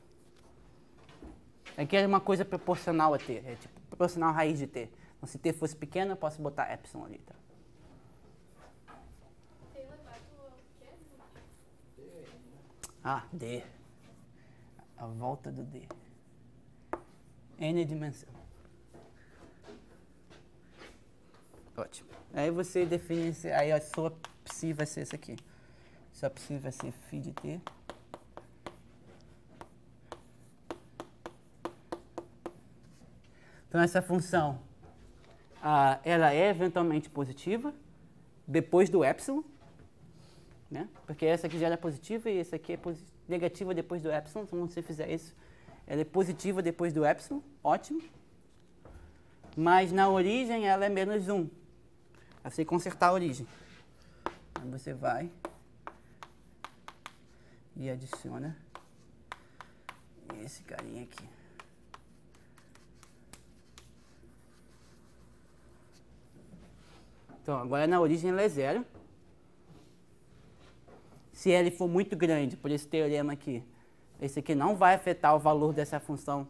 Speaker 1: Aqui é uma coisa proporcional a t, é tipo proporcional à raiz de t. Então, se t fosse pequeno, eu posso botar epsilon ali. Tá? Ah, D. A volta do D. N dimensão. Ótimo. Aí você define, aí a sua psi vai ser essa aqui. Sua psi vai ser φ de t. Então essa função, ah, ela é eventualmente positiva depois do epsilon, né? Porque essa aqui já era positiva e essa aqui é negativa depois do epsilon. Então, se você fizer isso, ela é positiva depois do epsilon, ótimo. Mas na origem ela é menos 1. Aí você consertar a origem. Aí você vai e adiciona esse carinha aqui. Então, agora na origem ela é zero. Se L for muito grande, por esse teorema aqui, esse aqui não vai afetar o valor dessa função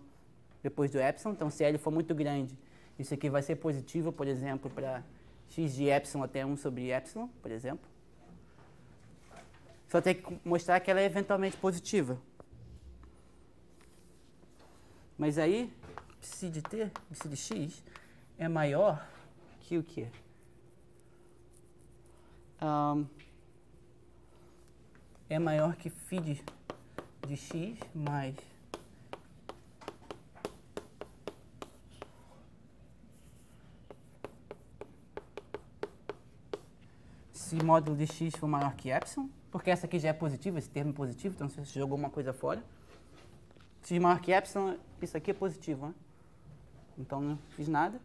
Speaker 1: depois do epsilon. Então, se L for muito grande, isso aqui vai ser positivo, por exemplo, para x de epsilon até 1 sobre epsilon, por exemplo. Só tem que mostrar que ela é eventualmente positiva. Mas aí, psi de t, psi de x, é maior que o quê? Um, é maior que φ de, x mais se módulo de x for maior que epsilon, porque essa aqui já é positiva, esse termo é positivo, então você jogou uma coisa fora. x maior que epsilon, isso aqui é positivo, né? Então não fiz nada.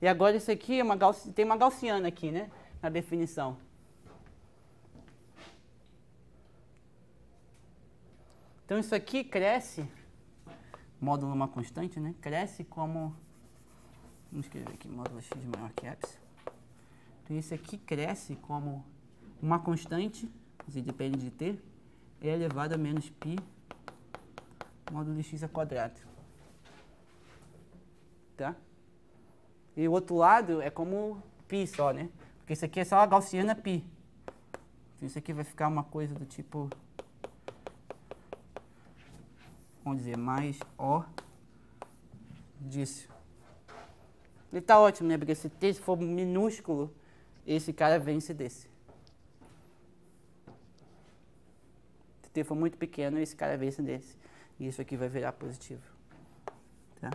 Speaker 1: E agora isso aqui é uma tem uma gaussiana aqui, né? Na definição. Então isso aqui cresce, módulo uma constante, né? Cresce como, vamos escrever aqui, módulo x maior que epsilon. Então isso aqui cresce como uma constante, z depende de t, é elevado a menos π módulo de x ao quadrado. Tá? E o outro lado é como π só, né? Porque isso aqui é só a gaussiana π. Então isso aqui vai ficar uma coisa do tipo vamos dizer, mais O disso. Ele está ótimo, né? Porque se T for minúsculo, esse cara vence desse. Se T for muito pequeno, esse cara vence desse. E isso aqui vai virar positivo. Tá?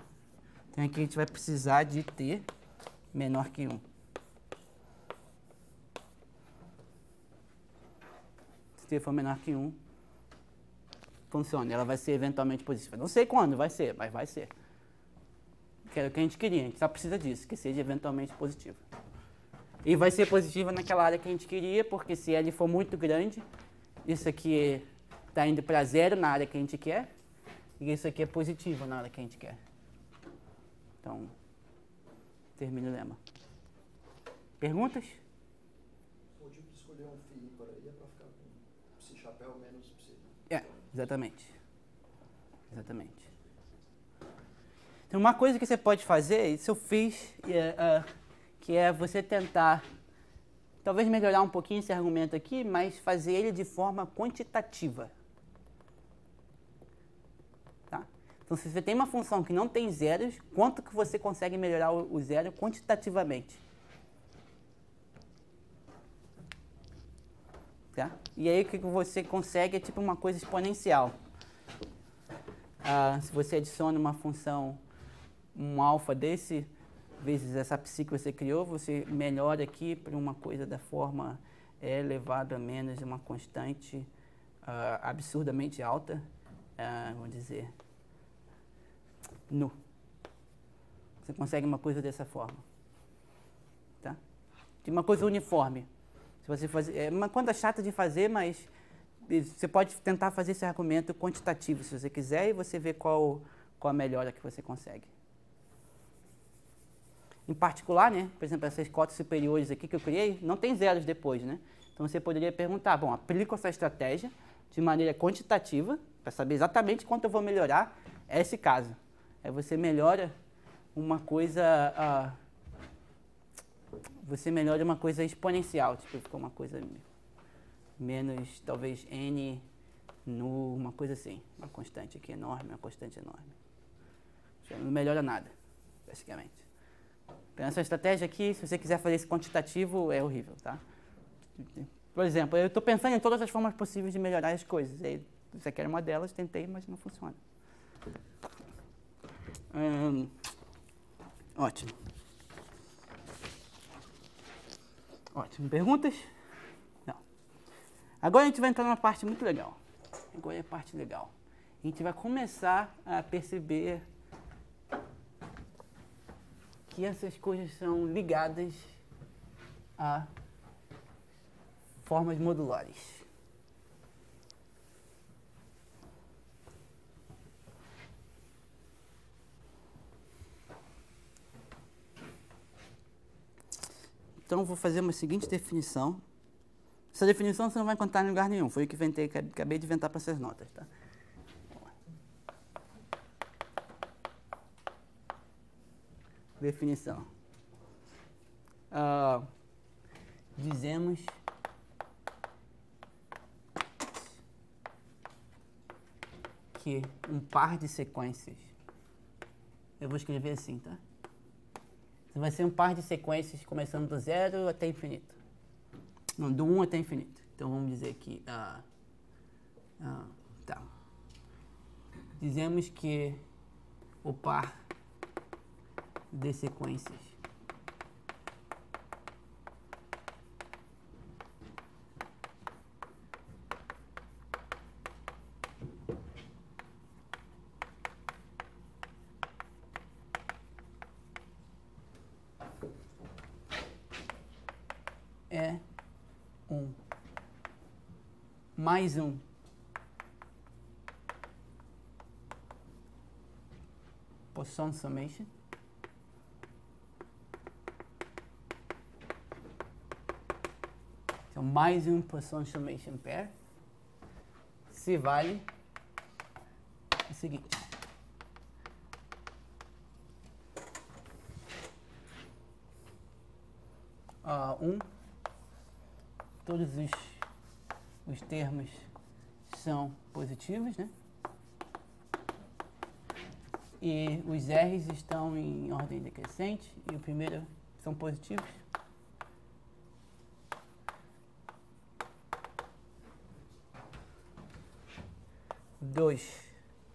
Speaker 1: Então aqui a gente vai precisar de T menor que 1. Se T for menor que 1, funcione. Ela vai ser eventualmente positiva. Não sei quando vai ser, mas vai ser. Que era o que a gente queria. A gente só precisa disso, que seja eventualmente positiva. E vai ser positiva naquela área que a gente queria, porque se L for muito grande, isso aqui está indo para zero na área que a gente quer, e isso aqui é positivo na área que a gente quer. Então, termina o lema. Perguntas?
Speaker 2: O tipo de escolher um fio ímpar aí é para ficar com psi chapéu menos.
Speaker 1: É. Exatamente. Exatamente. Então, uma coisa que você pode fazer, isso eu fiz, uh, que é você tentar, talvez melhorar um pouquinho esse argumento aqui, mas fazer ele de forma quantitativa. Tá? Então, se você tem uma função que não tem zeros, quanto que você consegue melhorar o zero quantitativamente? Tá? E aí o que você consegue é tipo uma coisa exponencial. Ah, se você adiciona uma função, um alfa desse, vezes essa psi que você criou, você melhora aqui para uma coisa da forma e elevado a menos uma constante uh, absurdamente alta, uh, vamos dizer, nu. Você consegue uma coisa dessa forma. Tá? De uma coisa uniforme. Se você fazer, é uma conta chata de fazer, mas você pode tentar fazer esse argumento quantitativo, se você quiser, e você vê qual, qual a melhora que você consegue. Em particular, né, por exemplo, essas cotas superiores aqui que eu criei, não tem zeros depois, né? Então você poderia perguntar, bom, aplico essa estratégia de maneira quantitativa, para saber exatamente quanto eu vou melhorar, é esse caso. Aí você melhora uma coisa, uh, você melhora uma coisa exponencial, tipo, ficou uma coisa menos, talvez, n no, uma coisa assim, uma constante aqui enorme, uma constante enorme. Não melhora nada, basicamente. Então, essa estratégia aqui, se você quiser fazer esse quantitativo, é horrível, tá? Por exemplo, eu estou pensando em todas as formas possíveis de melhorar as coisas. Aí, você quer uma delas, tentei, mas não funciona. Hum, ótimo. Ótimo. Perguntas? Não. Agora a gente vai entrar numa parte muito legal. Agora é a parte legal. A gente vai começar a perceber que essas coisas são ligadas a formas modulares. Então, vou fazer uma seguinte definição. Essa definição você não vai encontrar em lugar nenhum. Foi o que inventei, acabei de inventar para essas notas. Tá? definição. Uh, dizemos que um par de sequências, eu vou escrever assim, tá? Vai ser um par de sequências começando do zero até infinito. Não, do 1 um até infinito. Então vamos dizer que. Uh, uh, tá. Dizemos que o par de sequências. É um mais um. Poisson summation Então, mais um Poisson summation pair. Se vale. O seguinte. Uh, um, todos os, os termos são positivos, né? E os R's estão em ordem decrescente e o primeiro são positivos. 2.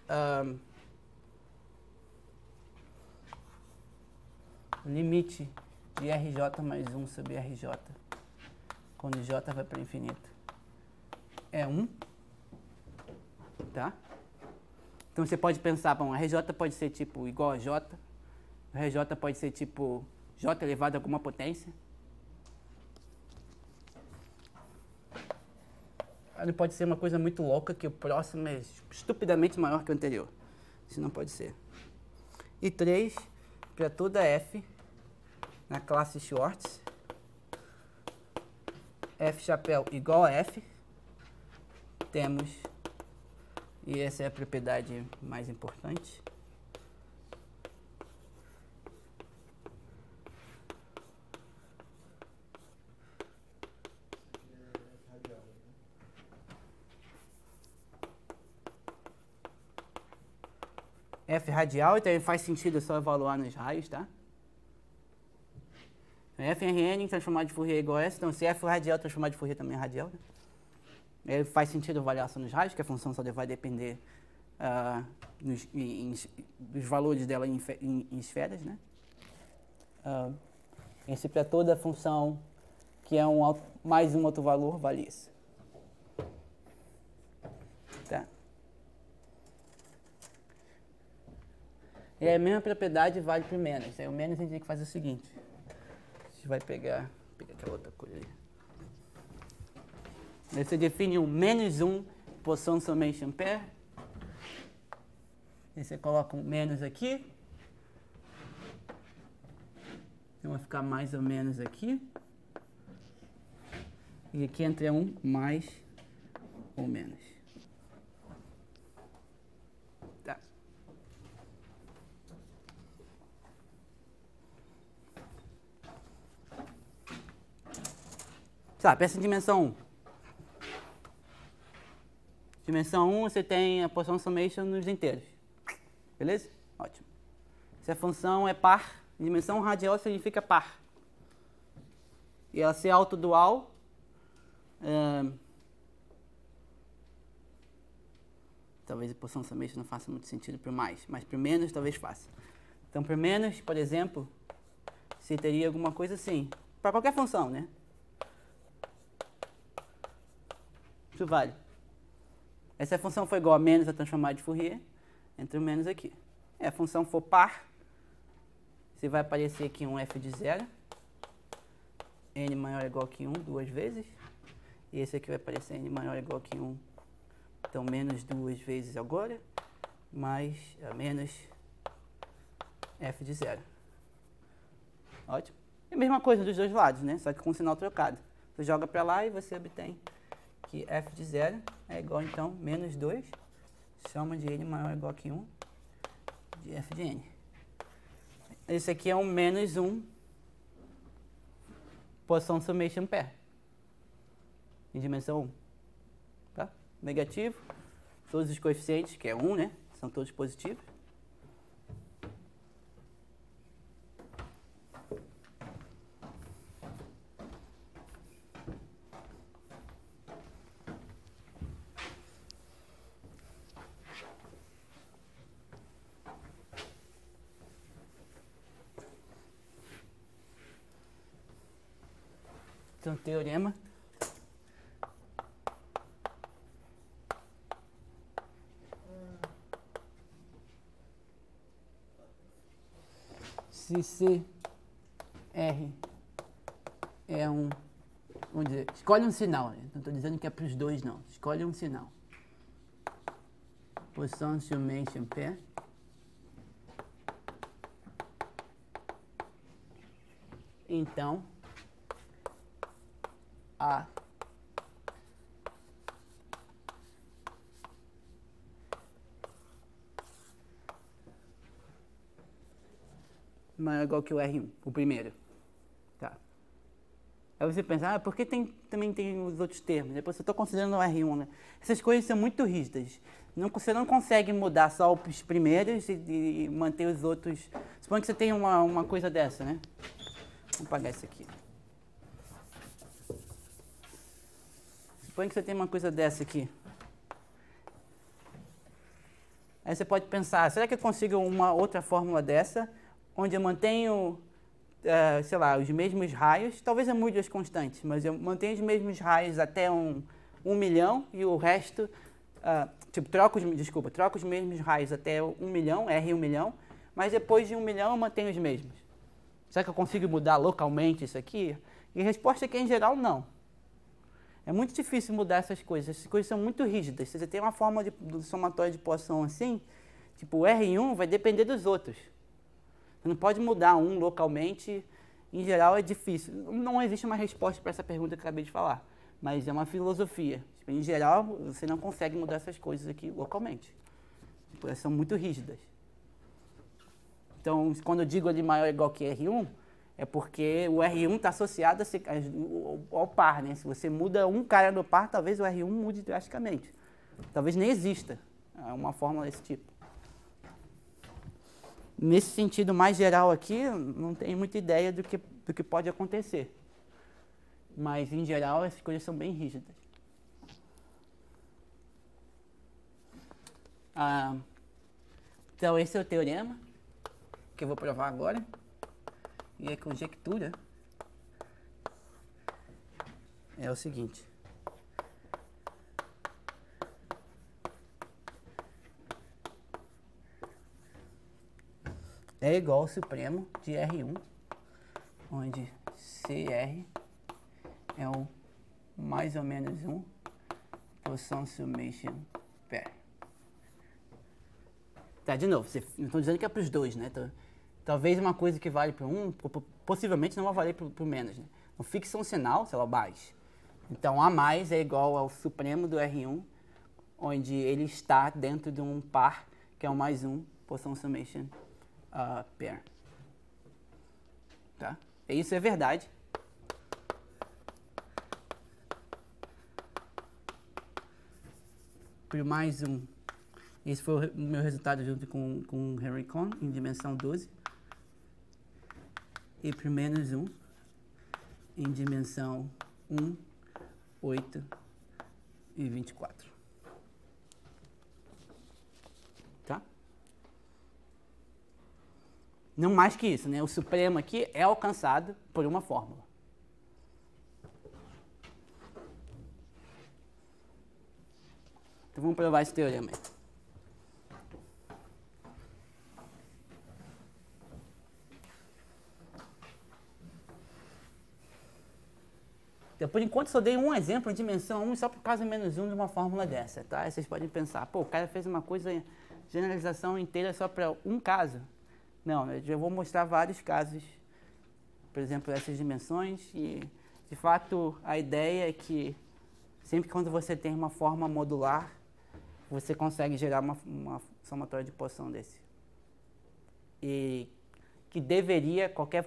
Speaker 1: Um, limite de RJ mais 1 sobre RJ, quando J vai para infinito, é 1. Tá? Então você pode pensar, bom, RJ pode ser tipo igual a J, RJ pode ser tipo J elevado a alguma potência. ele pode ser uma coisa muito louca que o próximo é estupidamente maior que o anterior. Isso não pode ser. E 3, para toda f na classe Schwartz, f chapéu igual a f, temos, e essa é a propriedade mais importante, F radial, então faz sentido só evaluar nos raios, tá? F RN transformado de Fourier é igual a S, então se F radial transformado de Fourier também é radial, né? É, faz sentido avaliar só nos raios, que a função só vai depender uh, nos, em, dos valores dela em, em, em esferas, né? Uh, toda função que é um mais um outro valor, vale isso. Tá. E a mesma propriedade vale para o menos. Aí o menos a gente tem que fazer o seguinte. A gente vai pegar, pegar aquela outra coisa ali. Você define um menos 1 posição summation pair. Aí você coloca um menos aqui. Então vai ficar mais ou menos aqui. E aqui entra um mais ou menos. Tá. Tá, peça em dimensão 1. Dimensão 1, você tem a posição summation nos inteiros. Beleza? Ótimo. Se a função é par, dimensão radial significa par. E ela ser autodual, é, talvez a posição summation não faça muito sentido para mais, mas para menos talvez faça. Então, para menos, por exemplo, você teria alguma coisa assim, para qualquer função, né? Isso vale. Essa função foi igual a menos a transformada de Fourier, entre o menos aqui. Se a função for par, você vai aparecer aqui um f de zero, n maior ou igual que 1 duas vezes, e esse aqui vai aparecer n maior ou igual que 1, então menos duas vezes agora, mais a menos f de zero. Ótimo. É a mesma coisa dos dois lados, né? Só que com sinal trocado. Você joga para lá e você obtém que f de zero é igual, então, menos 2, soma de n maior ou igual que 1, de f de n. Esse aqui é um menos 1 posição summation pair, em dimensão 1. Tá? Negativo, todos os coeficientes, que é 1, né? São todos positivos. Teorema. Se C R é um. Vamos dizer, escolhe um sinal. Né? Não estou dizendo que é para os dois, não. Escolhe um sinal. Posição summation pair. Então, a maior ou igual que o R1, o primeiro. Tá. Aí você pensa, ah, por que tem, também tem os outros termos? Depois eu estou considerando o R1, né? Essas coisas são muito rígidas. Não, você não consegue mudar só os primeiros e, e manter os outros. Suponha que você tem uma, uma coisa dessa, né? Vamos apagar isso aqui. Suponha que você tem uma coisa dessa aqui. Aí você pode pensar, será que eu consigo uma outra fórmula dessa, onde eu mantenho, uh, sei lá, os mesmos raios, talvez eu mude as constantes, mas eu mantenho os mesmos raios até um, um milhão e o resto, uh, tipo, troco desculpa, troco os mesmos raios até um milhão, R um milhão, mas depois de um milhão eu mantenho os mesmos. Será que eu consigo mudar localmente isso aqui? E a resposta é que, em geral, não. É muito difícil mudar essas coisas. Essas coisas são muito rígidas. Se você tem uma forma de, de somatório de poção assim, tipo, o R1 vai depender dos outros. Você não pode mudar um localmente. Em geral, é difícil. Não existe uma resposta para essa pergunta que eu acabei de falar. Mas é uma filosofia. Tipo, em geral, você não consegue mudar essas coisas aqui localmente. Tipo, elas são muito rígidas. Então, quando eu digo ali maior ou igual que R1, é porque o R1 está associado ao par, né? Se você muda um cara do par, talvez o R1 mude drasticamente. Talvez nem exista é uma fórmula desse tipo. Nesse sentido mais geral aqui, não tenho muita ideia do que, do que pode acontecer. Mas, em geral, essas coisas são bem rígidas. Ah, então, esse é o teorema que eu vou provar agora. E a conjectura é o seguinte. É igual ao supremo de R1, onde CR é o mais ou menos 1 posição summation pair. Tá, de novo, não estou dizendo que é para os dois, né? Talvez uma coisa que vale para um, possivelmente não vai valer para o menos, né? Então, fixa um sinal, sei lá, mais. Então, A mais é igual ao supremo do R1, onde ele está dentro de um par, que é o mais um, posição summation uh, pair. Tá? E isso é verdade. Por mais um. Esse foi o meu resultado junto com, com Henry Cohn, em dimensão 12. E por menos um, em dimensão 1, 8 e 24. Tá? Não mais que isso, né? O supremo aqui é alcançado por uma fórmula. Então vamos provar esse teorema aí. Por enquanto, só dei um exemplo dimensão 1 só por causa menos 1 de uma fórmula dessa, tá? Vocês podem pensar, pô, o cara fez uma coisa, generalização inteira só para um caso. Não, eu já vou mostrar vários casos, por exemplo, essas dimensões e, de fato, a ideia é que sempre quando você tem uma forma modular, você consegue gerar uma, uma somatória de posição desse. E que deveria, qualquer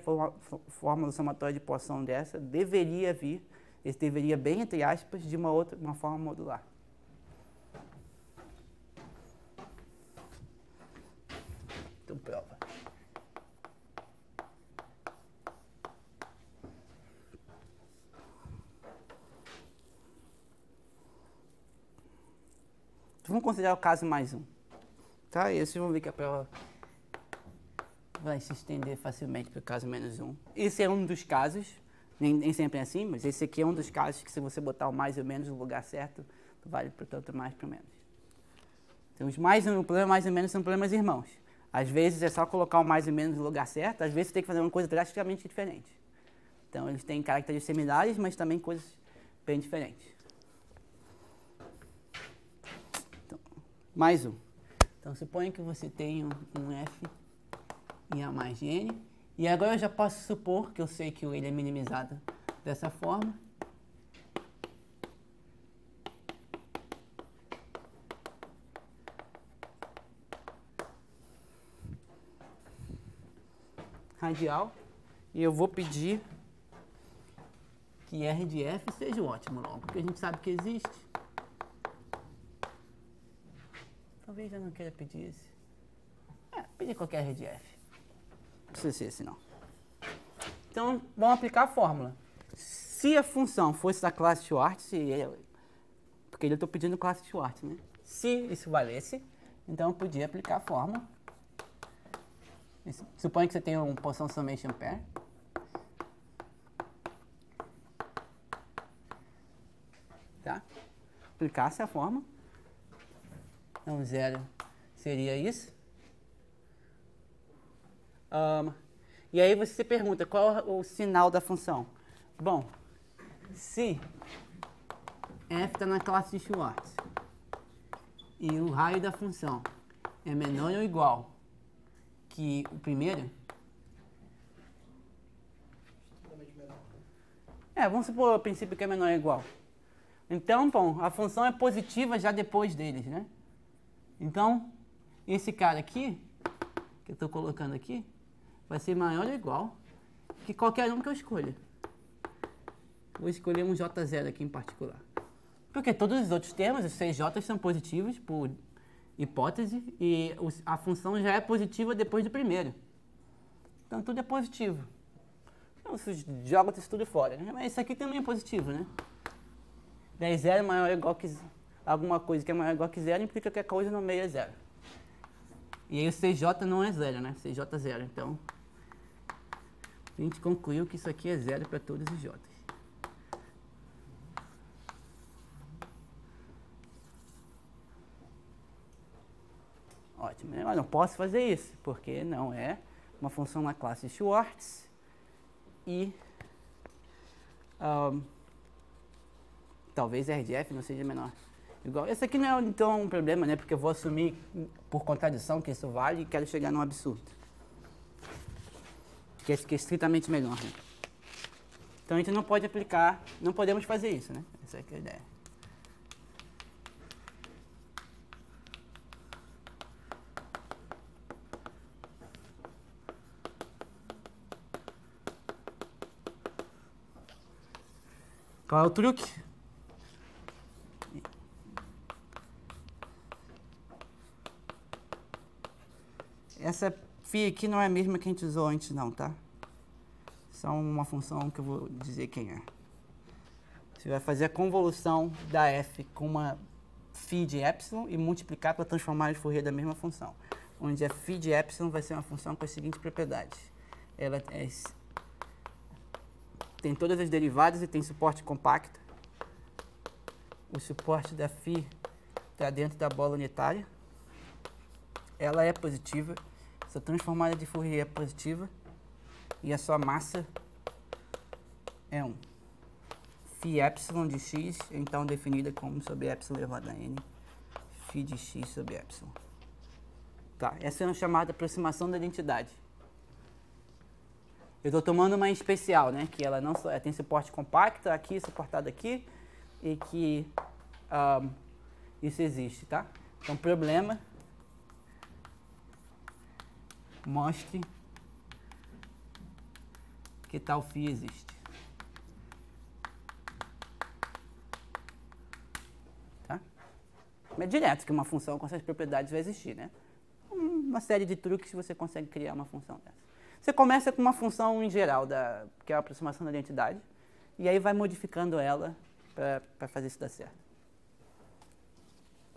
Speaker 1: fórmula somatória de posição dessa, deveria vir, esse deveria bem entre aspas, de uma outra, uma forma modular. Então prova. Vamos considerar o caso mais um. Tá? E vocês vão ver que a prova vai se estender facilmente para o caso menos um. Esse é um dos casos, nem, nem, sempre é assim, mas esse aqui é um dos casos que se você botar o mais ou menos no lugar certo, vale para tanto mais para menos. Então os mais o problema mais ou menos são problemas irmãos. Às vezes é só colocar o mais ou menos no lugar certo, às vezes você tem que fazer uma coisa drasticamente diferente. Então eles têm características similares, mas também coisas bem diferentes. mais um. Então, suponha que você tem um, um F em A mais de N. E agora eu já posso supor que eu sei que ele é minimizado dessa forma. Radial. E eu vou pedir que R de F seja o ótimo logo, porque a gente sabe que existe. Talvez eu não queira pedir esse. É, pedir qualquer RDF. Não precisa ser esse não. Então, vamos aplicar a fórmula. Se a função fosse da classe Schwartz, porque eu estou pedindo classe Schwartz, né? Se isso valesse, então eu podia aplicar a fórmula. Suponha que você tem um poção summation pair. Tá? Aplicasse a fórmula. Então, zero seria isso. Um, e aí você pergunta, qual é o sinal da função? Bom, se f está na classe de Schwartz e o raio da função é menor ou igual que o primeiro, é, vamos supor o princípio que é menor ou igual. Então, bom, a função é positiva já depois deles, né? Então, esse cara aqui, que eu estou colocando aqui, vai ser maior ou igual que qualquer um que eu escolha. Vou escolher um J0 aqui em particular. Porque todos os outros termos, os seis são positivos por hipótese e a função já é positiva depois do primeiro. Então tudo é positivo. Então você joga isso tudo fora. Né? Mas isso aqui também é positivo, né? 10 0 é maior ou igual que alguma coisa que é maior ou igual que zero implica que a coisa no meio é zero. E aí o CJ não é zero, né? CJ é zero. Então, a gente concluiu que isso aqui é zero para todos os J. Ótimo. Eu não posso fazer isso, porque não é uma função na classe Schwartz e um, talvez RDF não seja menor. Igual, esse aqui não é então um problema, né? Porque eu vou assumir por contradição que isso vale e quero chegar num absurdo. Que esse aqui é estritamente menor, né? Então a gente não pode aplicar, não podemos fazer isso, né? Essa é a ideia. Qual é o truque? Essa phi aqui não é a mesma que a gente usou antes não, tá? Só uma função que eu vou dizer quem é. Você vai fazer a convolução da f com uma phi de epsilon e multiplicar para transformar de Fourier da mesma função. Onde a phi de epsilon vai ser uma função com as seguintes propriedades. Ela é tem todas as derivadas e tem suporte compacto. O suporte da φ está dentro da bola unitária. Ela é positiva. Sua transformada de Fourier é positiva. E a sua massa é 1. Φ epsilon de x, então definida como sobre epsilon elevado a n. Φ de x sobre epsilon. Tá, essa é uma chamada aproximação da identidade. Eu estou tomando uma em especial, né? Que ela não só, ela tem suporte compacto aqui, suportado aqui, e que um, isso existe, tá? Então, problema, mostre que tal φ existe. Tá? É direto que uma função com essas propriedades vai existir, né? Uma série de truques você consegue criar uma função dessa. Você começa com uma função em geral, da, que é a aproximação da identidade, e aí vai modificando ela para fazer isso dar certo.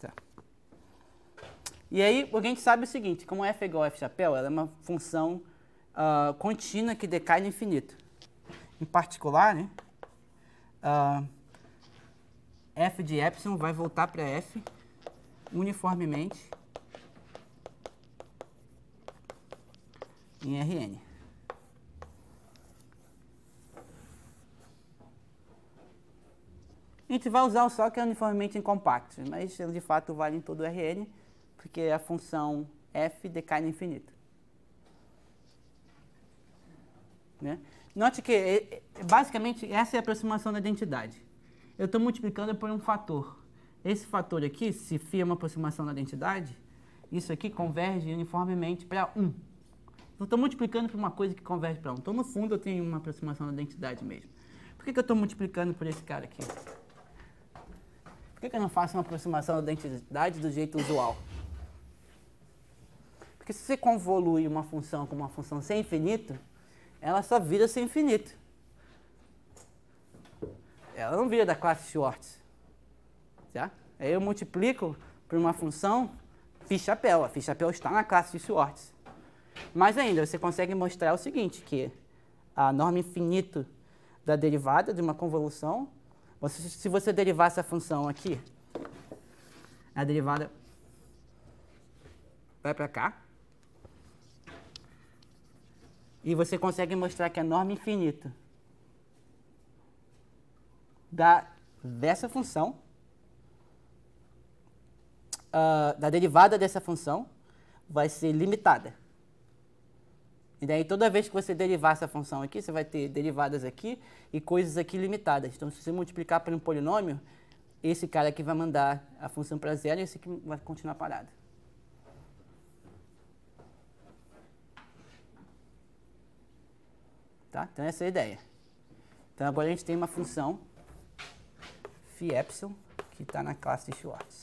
Speaker 1: Tá. E aí, a gente sabe é o seguinte, como f é igual a f chapéu, ela é uma função uh, contínua que decai no infinito. Em particular, né, uh, f de epsilon vai voltar para f uniformemente em Rn. A gente vai usar o só que é uniformemente incompacto, mas de fato vale em todo Rn, porque a função f decai no infinito. Né? Note que, basicamente, essa é a aproximação da identidade. Eu estou multiplicando por um fator. Esse fator aqui, se φ é uma aproximação da identidade, isso aqui converge uniformemente para 1. Eu estou multiplicando por uma coisa que converge para 1. Então, no fundo, eu tenho uma aproximação da identidade mesmo. Por que, que eu estou multiplicando por esse cara aqui? Por que, que eu não faço uma aproximação da identidade do jeito usual? Porque se você convolui uma função com uma função sem infinito, ela só vira sem infinito. Ela não vira da classe Schwartz. Tá? Aí eu multiplico por uma função phi-chapéu. A phi-chapéu está na classe de Schwartz. Mais ainda, você consegue mostrar o seguinte, que a norma infinito da derivada de uma convolução, você, se você derivar essa função aqui, a derivada vai para cá, e você consegue mostrar que a norma infinita da, dessa função, uh, da derivada dessa função, vai ser limitada. E daí toda vez que você derivar essa função aqui, você vai ter derivadas aqui e coisas aqui limitadas. Então se você multiplicar por um polinômio, esse cara aqui vai mandar a função para zero e esse aqui vai continuar parado. Tá? Então essa é a ideia. Então agora a gente tem uma função epsilon que está na classe de Schwartz.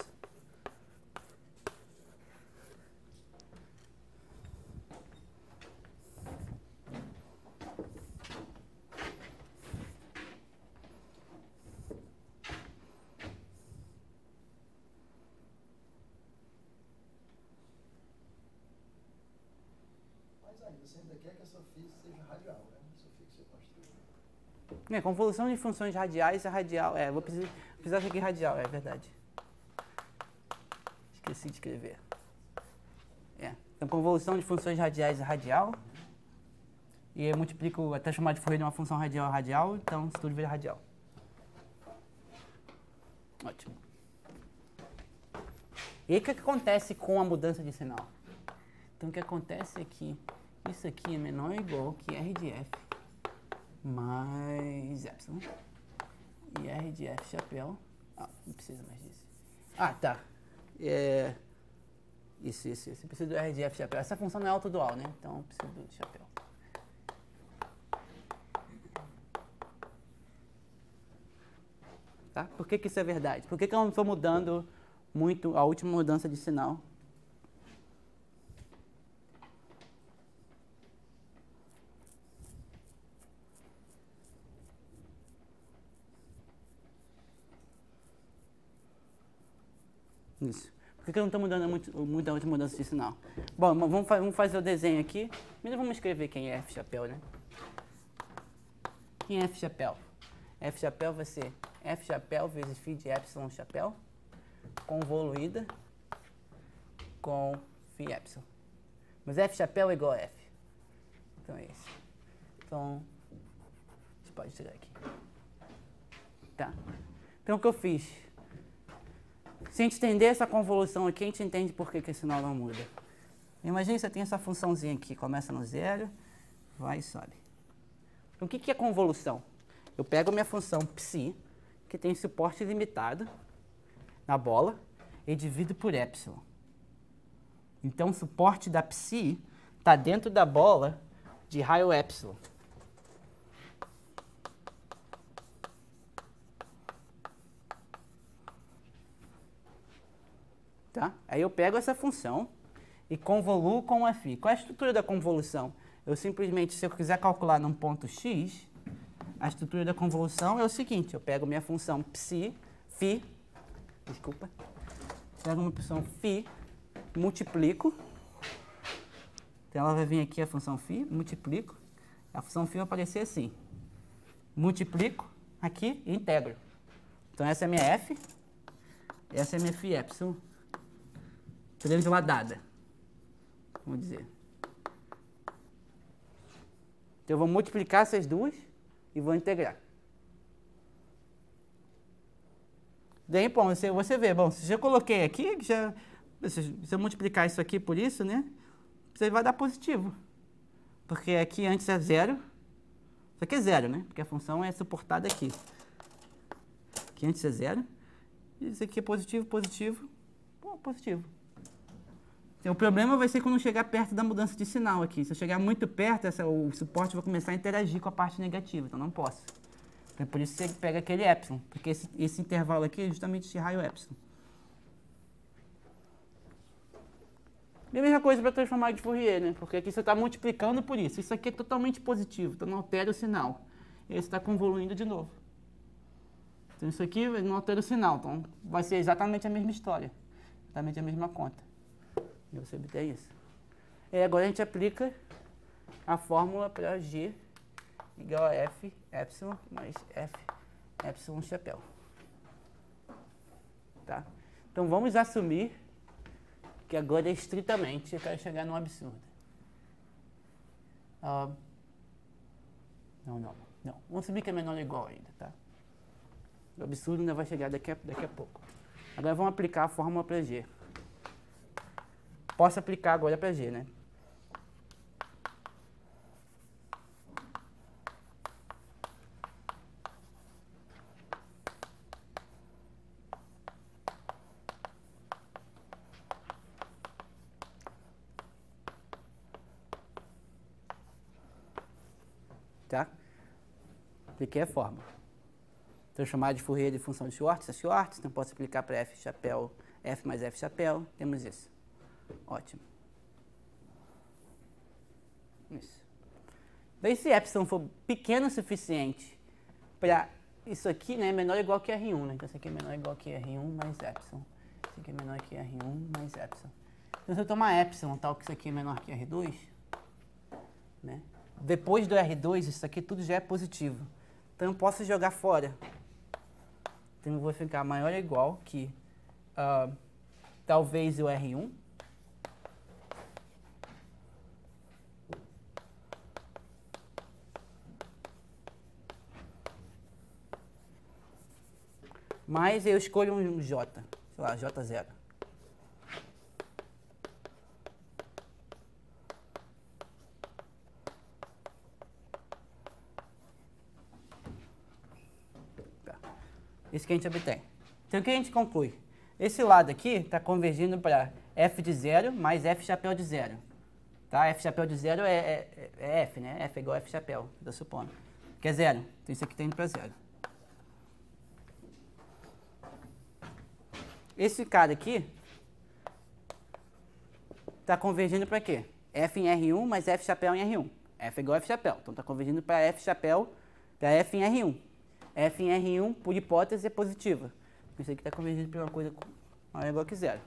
Speaker 2: Ainda você ainda quer que essa φ seja radial, né? Essa φ que você construiu.
Speaker 1: É, convolução de funções radiais é radial. É, vou precisar, precisar aqui radial, é verdade. Esqueci de escrever. É. Então, convolução de funções radiais é radial. E eu multiplico até chamar de Fourier de uma função radial a radial, então isso tudo vira radial. Ótimo. E aí, o que, que acontece com a mudança de sinal? Então, o que acontece é que isso aqui é menor ou igual que R de F mais epsilon. E R de F chapéu. Ah, não precisa mais disso. Ah, tá. É... Isso, isso, isso. Preciso do R de F chapéu. Essa função não é autodual, né? Então, preciso do chapéu. Tá? Por que, que isso é verdade? Por que, que eu não estou mudando muito a última mudança de sinal? Isso. Por que, eu não estou mudando muito, muito a última mudança de sinal? Bom, vamos, fa- vamos fazer o desenho aqui. Primeiro vamos escrever quem é F chapéu, né? Quem é F chapéu? F chapéu vai ser F chapéu vezes φ de epsilon chapéu convoluída com φ epsilon. Mas F chapéu é igual a F. Então é isso. Então, a gente pode tirar aqui. Tá. Então o que eu fiz? Se a gente entender essa convolução aqui, a gente entende por que, que esse sinal não muda. Imagine que você tem essa funçãozinha aqui, começa no zero, vai e sobe. Então, o que, que é convolução? Eu pego a minha função psi, que tem suporte limitado na bola, e divido por epsilon. Então, o suporte da psi está dentro da bola de raio epsilon. Tá? Aí eu pego essa função e convoluo com a φ. Qual é a estrutura da convolução? Eu simplesmente, se eu quiser calcular num ponto x, a estrutura da convolução é o seguinte, eu pego minha função psi, φ, desculpa, pego uma função φ, multiplico, então ela vai vir aqui a função φ, multiplico, a função φ vai aparecer assim, multiplico aqui e integro. Então essa é a minha f, essa é a minha φ epsilon, transladada, vamos dizer. Então eu vou multiplicar essas duas e vou integrar. Daí, bom, você, você vê, bom, se eu coloquei aqui, já, se eu multiplicar isso aqui por isso, né, você vai dar positivo. Porque aqui antes é zero, isso aqui é zero, né, porque a função é suportada aqui. Aqui antes é zero, e isso aqui é positivo, positivo, bom, positivo. Então, o problema vai ser quando chegar perto da mudança de sinal aqui. Se eu chegar muito perto, essa, o suporte vai começar a interagir com a parte negativa, então não posso. Então, por isso você pega aquele epsilon, porque esse, esse intervalo aqui é justamente esse raio epsilon. E a mesma coisa para transformar de Fourier, né? Porque aqui você está multiplicando por isso. Isso aqui é totalmente positivo, então não altera o sinal. E você está convoluindo de novo. Então isso aqui não altera o sinal, então vai ser exatamente a mesma história. Exatamente a mesma conta. E você obtém isso. E agora a gente aplica a fórmula para G igual a F epsilon mais F epsilon chapéu. Tá? Então vamos assumir que agora é estritamente eu quero chegar num absurdo. Ah, não, não, não. Vamos assumir que é menor ou igual ainda, tá? O absurdo ainda vai chegar daqui a, daqui a pouco. Agora vamos aplicar a fórmula para G posso aplicar agora para G, né? Tá? Apliquei a fórmula. Então, chamar de Fourier de função de Schwartz é Schwartz, então posso aplicar para F chapéu, F mais F chapéu, temos isso. Ótimo. Isso. Daí se epsilon for pequeno o suficiente para isso aqui, né, menor ou igual que R1, né? Então isso aqui é menor ou igual que R1 mais epsilon. Isso aqui é menor que R1 mais epsilon. Então se eu tomar epsilon tal que isso aqui é menor que R2, Né? Depois do R2, isso aqui tudo já é positivo. Então eu posso jogar fora. Então eu vou ficar maior ou igual que uh, talvez o R1. Mas eu escolho um J, sei lá, J0. Isso que a gente obtém. Então, o que a gente conclui? Esse lado aqui está convergindo para f de zero mais f chapéu de zero. Tá? f chapéu de zero é, é, é f, né? f é igual a f chapéu, estou supondo. Que é zero. Então, isso aqui está indo para zero. Esse cara aqui está convergindo para quê? f em R1 mais f chapéu em R1. f é igual a f chapéu. Então, está convergindo para f chapéu para f em R1 f em R1, por hipótese, é positiva. Isso aqui está convergindo para uma coisa maior igual que zero.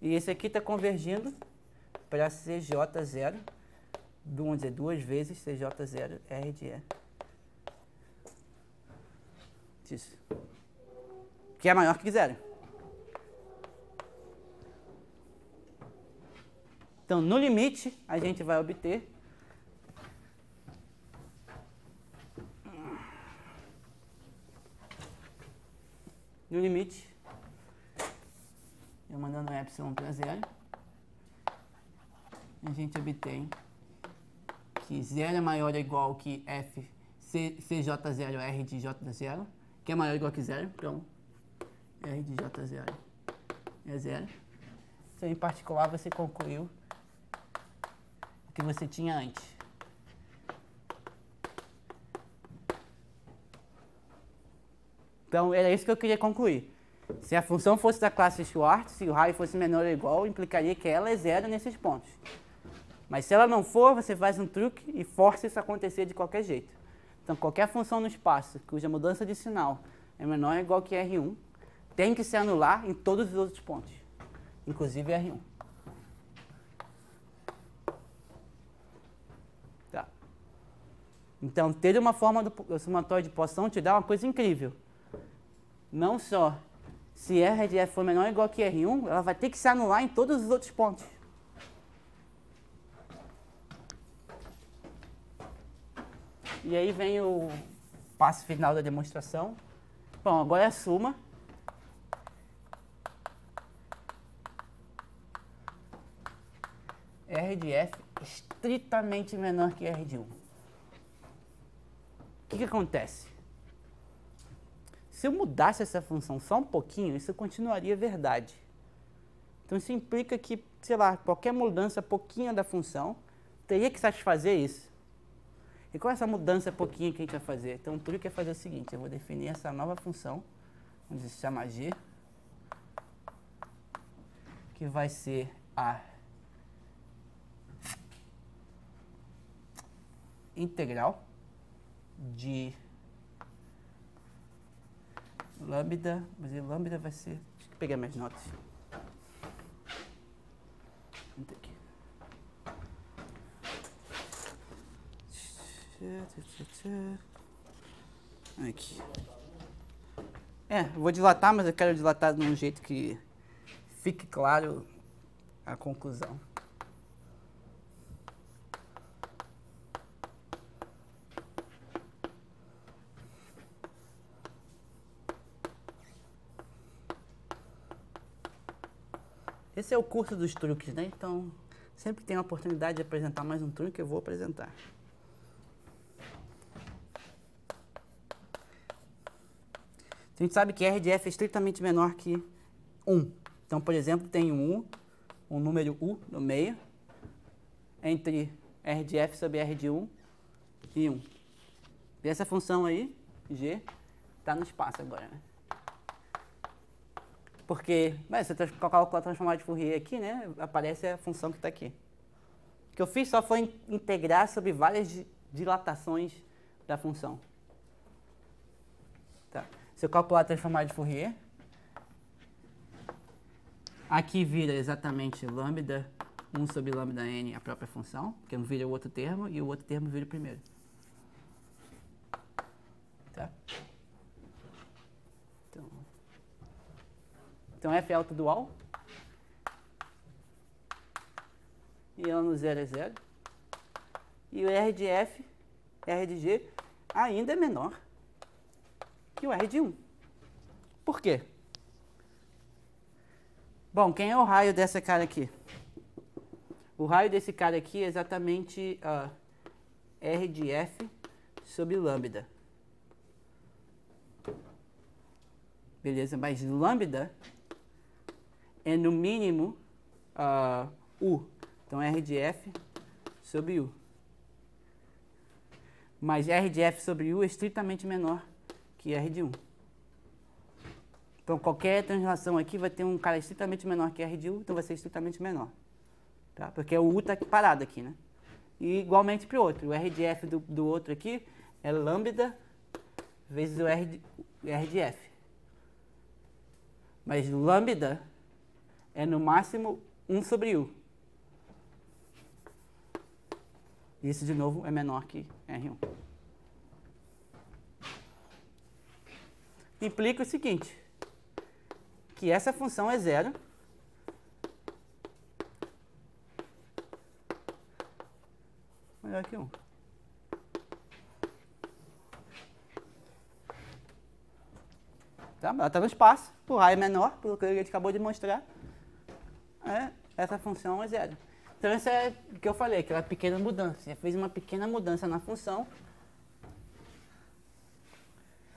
Speaker 1: E esse aqui está convergindo para CJ0, vamos dizer, duas vezes CJ0 R de E. Isso. Que é maior que zero. Então, no limite, a gente vai obter no limite, eu mandando epsilon para zero, a gente obtém que zero é maior ou igual que f C, cj0 r de j0, que é maior ou igual que zero, então r de j0 é zero. Então, em particular, você concluiu o que você tinha antes. Então, era isso que eu queria concluir. Se a função fosse da classe Schwartz, se o raio fosse menor ou igual, implicaria que ela é zero nesses pontos. Mas se ela não for, você faz um truque e força isso a acontecer de qualquer jeito. Então, qualquer função no espaço cuja mudança de sinal é menor ou igual que R1, tem que se anular em todos os outros pontos, inclusive R1. Tá. Então, ter uma forma do somatório de poção te dá uma coisa incrível não só se R de F for menor ou igual que R1, ela vai ter que se anular em todos os outros pontos. E aí vem o passo final da demonstração. Bom, agora é a suma. R de F estritamente menor que R de 1. O que, que acontece? Se eu mudasse essa função só um pouquinho, isso continuaria verdade. Então isso implica que, sei lá, qualquer mudança pouquinha da função teria que satisfazer isso. E qual é essa mudança pouquinha que a gente vai fazer? Então o truque é fazer o seguinte, eu vou definir essa nova função, vamos chamar g, que vai ser a integral de lambda, mas lambda vai ser. Deixa eu pegar minhas notas. Aqui. É, vou dilatar, mas eu quero dilatar de um jeito que fique claro a conclusão. Esse é o curso dos truques, né? Então, sempre que tem a oportunidade de apresentar mais um truque, eu vou apresentar. A gente sabe que R de F é estritamente menor que 1. Então, por exemplo, tem um U, um número U no meio, entre R de F sobre R de 1 e 1. E essa função aí, G, está no espaço agora, né? Porque, mas, você coloca a transformada de Fourier aqui, né? Aparece a função que está aqui. O que eu fiz só foi integrar sobre várias dilatações da função. Tá. Se eu calcular a transformada de Fourier, aqui vira exatamente lambda 1 sobre lambda n a própria função, que vira o outro termo, e o outro termo vira o primeiro. Tá? Então, então f é autodual. E ela no 0 é 0. E o R de F, R de G, ainda é menor que o R de 1. Por quê? Bom, quem é o raio dessa cara aqui? O raio desse cara aqui é exatamente uh, R de F sobre lambda. Beleza, mas lambda é no mínimo uh, U. Então R de F sobre U. Mas R de F sobre U é estritamente menor que R de 1. Então qualquer translação aqui vai ter um cara estritamente menor que R de U, então vai ser estritamente menor. Tá? Porque o U está parado aqui, né? E igualmente para o outro. O R de F do, do outro aqui é lambda vezes o R de, R de F. Mas lambda é no máximo 1 sobre U. Isso, de novo, é menor que R1. Implica o seguinte, que essa função é zero maior que 1. Tá? Ela está no espaço, o raio é menor, pelo que a gente acabou de mostrar. É, essa função é zero. Então, essa é o que eu falei, aquela pequena mudança. Você fez uma pequena mudança na função.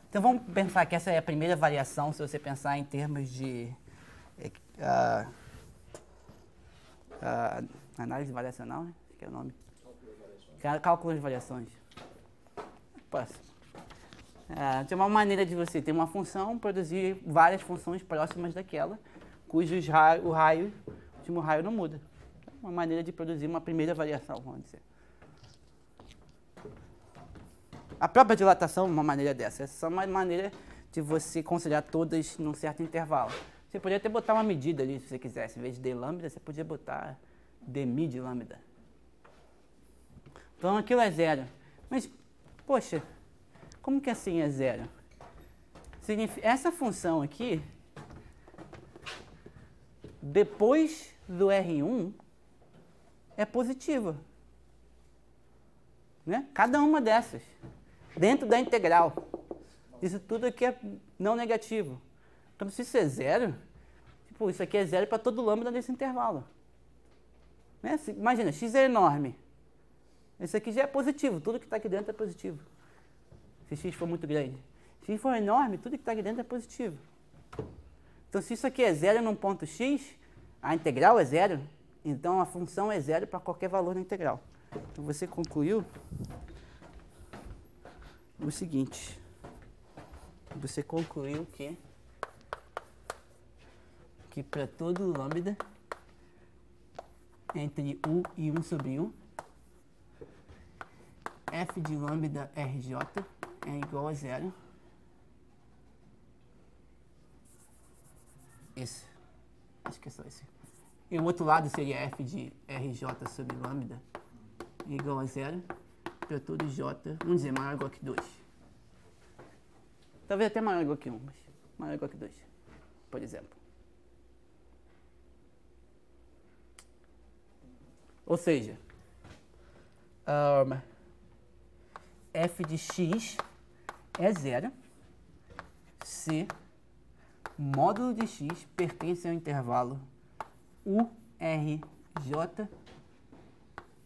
Speaker 1: Então, vamos pensar que essa é a primeira variação, se você pensar em termos de uh, uh, análise variacional, né? que é o nome. Cálculo de variações. É, tem uma maneira de você ter uma função, produzir várias funções próximas daquela, cujos raio, o raio, o último raio não muda. Uma maneira de produzir uma primeira variação, vamos dizer. A própria dilatação é uma maneira dessa. Essa é uma maneira de você considerar todas num certo intervalo. Você poderia até botar uma medida ali, se você quisesse. Em vez de d lambda, você podia botar d mid lambda. Então aquilo é zero. Mas, poxa, como que assim é zero? Essa função aqui, depois do R1, é positiva. Né? Cada uma dessas. Dentro da integral. Isso tudo aqui é não negativo. Então, se isso é zero, tipo, isso aqui é zero para todo lambda desse intervalo. Né? Imagina, x é enorme. Esse aqui já é positivo, tudo que está aqui dentro é positivo. Se x for muito grande. Se x for enorme, tudo que está aqui dentro é positivo. Então, se isso aqui é zero num ponto x, a integral é zero, então a função é zero para qualquer valor na integral. Então, você concluiu o seguinte. Você concluiu que, que para todo lambda entre u e 1 sobre 1, f de lambda rj é igual a zero. Esse. Acho que é só esse. E o outro lado seria f de rj sobre lambda igual a zero para todo j, vamos dizer, maior ou igual que 2. Talvez até maior ou igual que 1, um, mas maior ou igual que 2, por exemplo. Ou seja, um, f de x é zero se módulo de x pertence ao intervalo URJ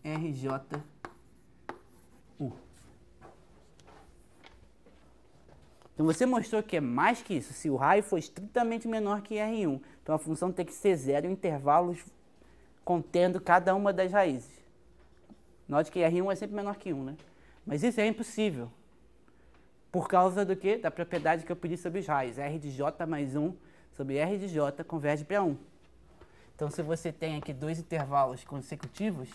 Speaker 1: RJ U. Então você mostrou que é mais que isso, se o raio for estritamente menor que R1. Então a função tem que ser zero em intervalos contendo cada uma das raízes. Note que R1 é sempre menor que 1, né? Mas isso é impossível. Por causa do que? Da propriedade que eu pedi sobre os raios. R de J mais 1 sobre R de J converge para 1. Então, se você tem aqui dois intervalos consecutivos,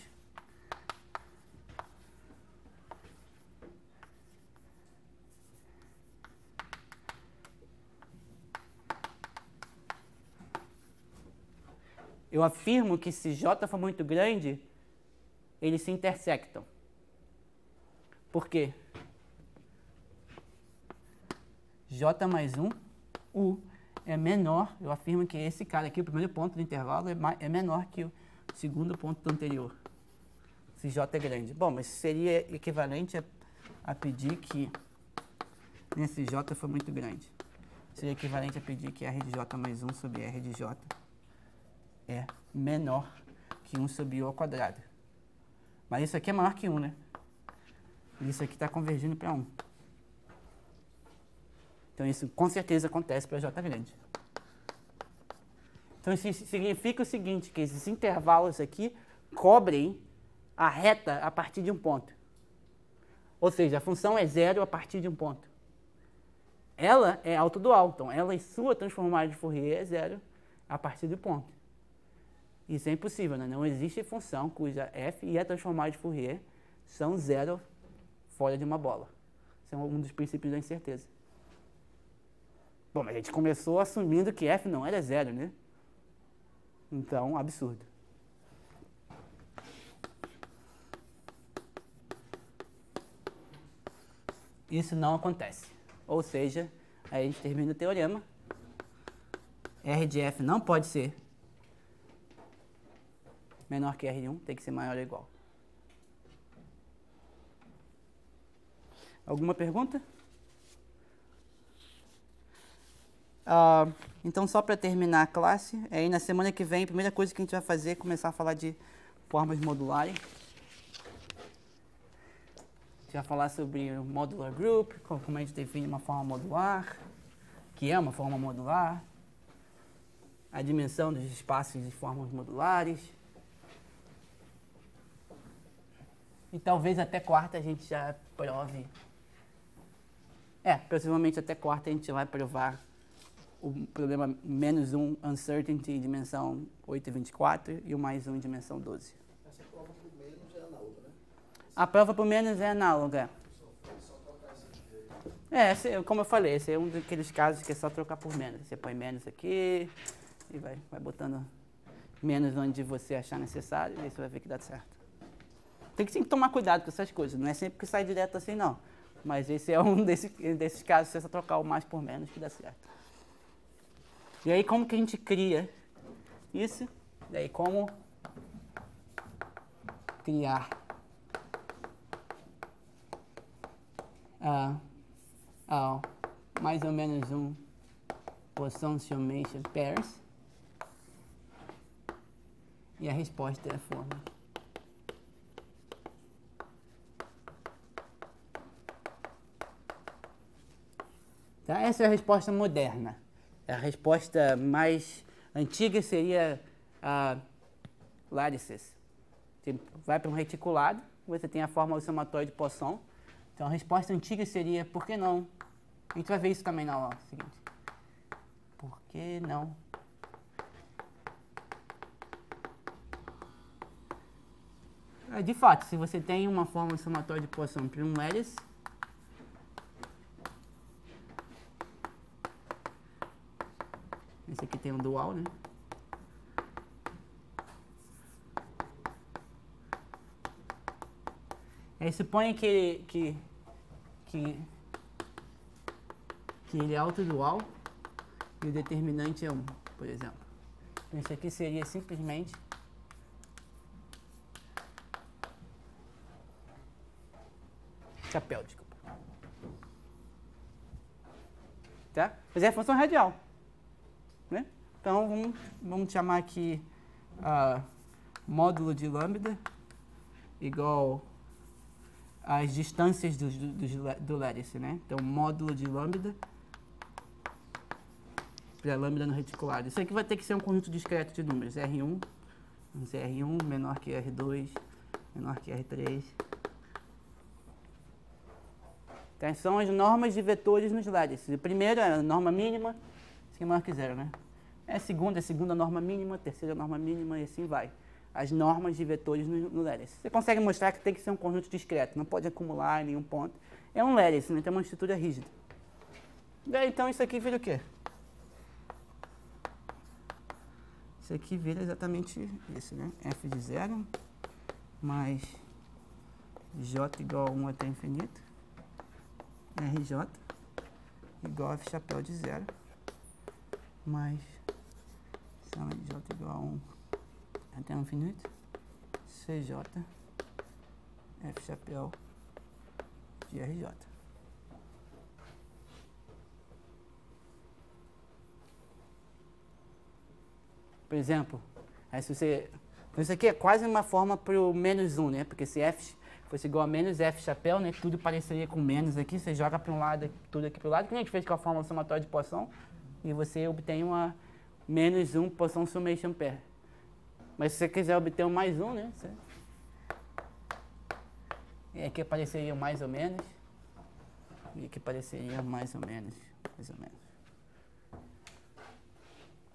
Speaker 1: eu afirmo que se J for muito grande, eles se intersectam. Por quê? J mais 1, U, é menor, eu afirmo que esse cara aqui, o primeiro ponto do intervalo, é, é menor que o segundo ponto do anterior. Se J é grande. Bom, mas seria equivalente a, a pedir que nesse J for muito grande. Seria equivalente a pedir que R de J mais 1 sobre R de J é menor que 1 sobre U ao quadrado. Mas isso aqui é maior que 1, né? Isso aqui está convergindo para 1. Então isso com certeza acontece para J grande. Então isso significa o seguinte, que esses intervalos aqui cobrem a reta a partir de um ponto. Ou seja, a função é zero a partir de um ponto. Ela é autodual, então ela e sua transformada de Fourier é zero a partir do ponto. Isso é impossível, né? não existe função cuja f e a transformada de Fourier são zero fora de uma bola. Esse é um dos princípios da incerteza. Bom, mas a gente começou assumindo que f não era zero, né? Então, absurdo. Isso não acontece. Ou seja, aí a gente termina o teorema. R de f não pode ser menor que R1, tem que ser maior ou igual. Alguma pergunta? Uh, então, só para terminar a classe, aí na semana que vem, a primeira coisa que a gente vai fazer é começar a falar de formas modulares. A gente vai falar sobre o modular group, como a gente define uma forma modular, que é uma forma modular, a dimensão dos espaços de formas modulares. E talvez até quarta a gente já prove. É, possivelmente até quarta a gente vai provar o problema menos um uncertainty em dimensão 8 e 24 e o mais um em dimensão 12.
Speaker 2: Essa prova por menos é análoga, né?
Speaker 1: A prova por menos é análoga. É, esse, como eu falei, esse é um daqueles casos que é só trocar por menos. Você põe menos aqui e vai, vai botando menos onde você achar necessário e aí você vai ver que dá certo. Tem que, tem que tomar cuidado com essas coisas, não é sempre que sai direto assim não. Mas esse é um desses, desses casos, você só trocar o mais por menos que dá certo. E aí como que a gente cria isso? E aí como criar uh, uh, mais ou menos um summation pairs e a resposta é a forma. Tá? Essa é a resposta moderna. A resposta mais antiga seria a Larices. Você vai para um reticulado, você tem a fórmula somatória de Poisson. Então a resposta antiga seria por que não? A gente vai ver isso também na aula seguinte. Por que não? É, de fato, se você tem uma fórmula somatória de Poisson para um hélice, Esse aqui tem um dual, né? Aí suponha que, que, que, que ele é autodual e o determinante é 1, por exemplo. Então, isso aqui seria simplesmente chapéu, desculpa. Tá? Mas é a função radial. Né? Então, vamos, vamos chamar aqui uh, módulo de lambda igual às distâncias do, do, do né? Então, módulo de lambda para lambda no reticulado. Isso aqui vai ter que ser um conjunto discreto de números. R1, R1 menor que R2, menor que R3. Então, são as normas de vetores nos lattices. O primeiro é a norma mínima, que maior que zero, né? É segunda, é segunda norma mínima, terceira norma mínima e assim vai. As normas de vetores no, no lattice. Você consegue mostrar que tem que ser um conjunto discreto, não pode acumular em nenhum ponto. É um lattice, né? tem uma estrutura rígida. E aí, então isso aqui vira o quê? Isso aqui vira exatamente isso, né? F de zero mais J igual a 1 até infinito. RJ igual a F chapéu de zero mais soma de J igual a 1 até infinito. CJ F chapéu de RJ. Por exemplo, aí se você. Isso aqui é quase uma forma para o menos 1, né? Porque se f fosse igual a menos f chapéu, né? Tudo pareceria com menos aqui. Você joga para um lado, tudo aqui para o lado, que a gente fez com a fórmula somatória de poção. E você obtém uma menos 1 poção summation pair. Mas se você quiser obter um mais 1, né? Você... E aqui apareceria mais ou menos. E aqui apareceria mais ou menos. Mais ou menos.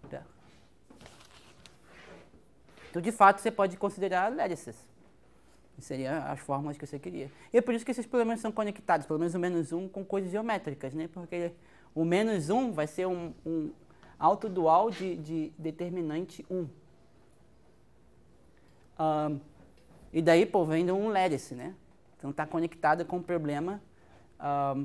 Speaker 1: Tá. Então, de fato, você pode considerar lattices. Seriam as fórmulas que você queria. E é por isso que esses problemas são conectados, pelo menos o menos um, com coisas geométricas, né? Porque o menos um vai ser um, um autodual de, de determinante 1. Um, e daí, pô, vem um lattice, né? Então está conectado com o problema. Está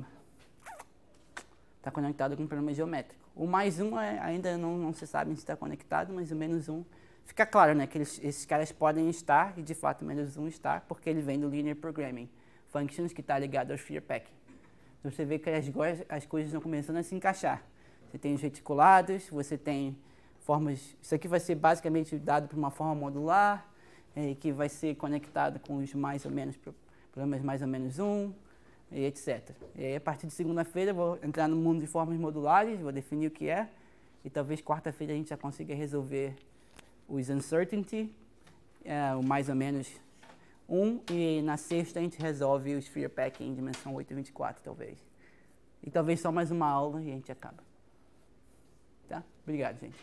Speaker 1: um, conectado com o problema geométrico. O mais um é, ainda não, não se sabe se está conectado, mas o menos um fica claro, né? Que eles, esses caras podem estar, e de fato o menos um está, porque ele vem do Linear Programming Functions, que está ligado ao Sphere Packing. Então você vê que as, as coisas estão começando a se encaixar. Você tem os reticulados, você tem formas. Isso aqui vai ser basicamente dado por uma forma modular, é, que vai ser conectado com os mais ou menos problemas mais ou menos um, e etc. E aí, a partir de segunda-feira, vou entrar no mundo de formas modulares, vou definir o que é, e talvez quarta-feira a gente já consiga resolver os uncertainty, é, o mais ou menos um, e na sexta a gente resolve o sphere packing em dimensão 824, talvez. E talvez só mais uma aula e a gente acaba. Tá? Obrigado, gente.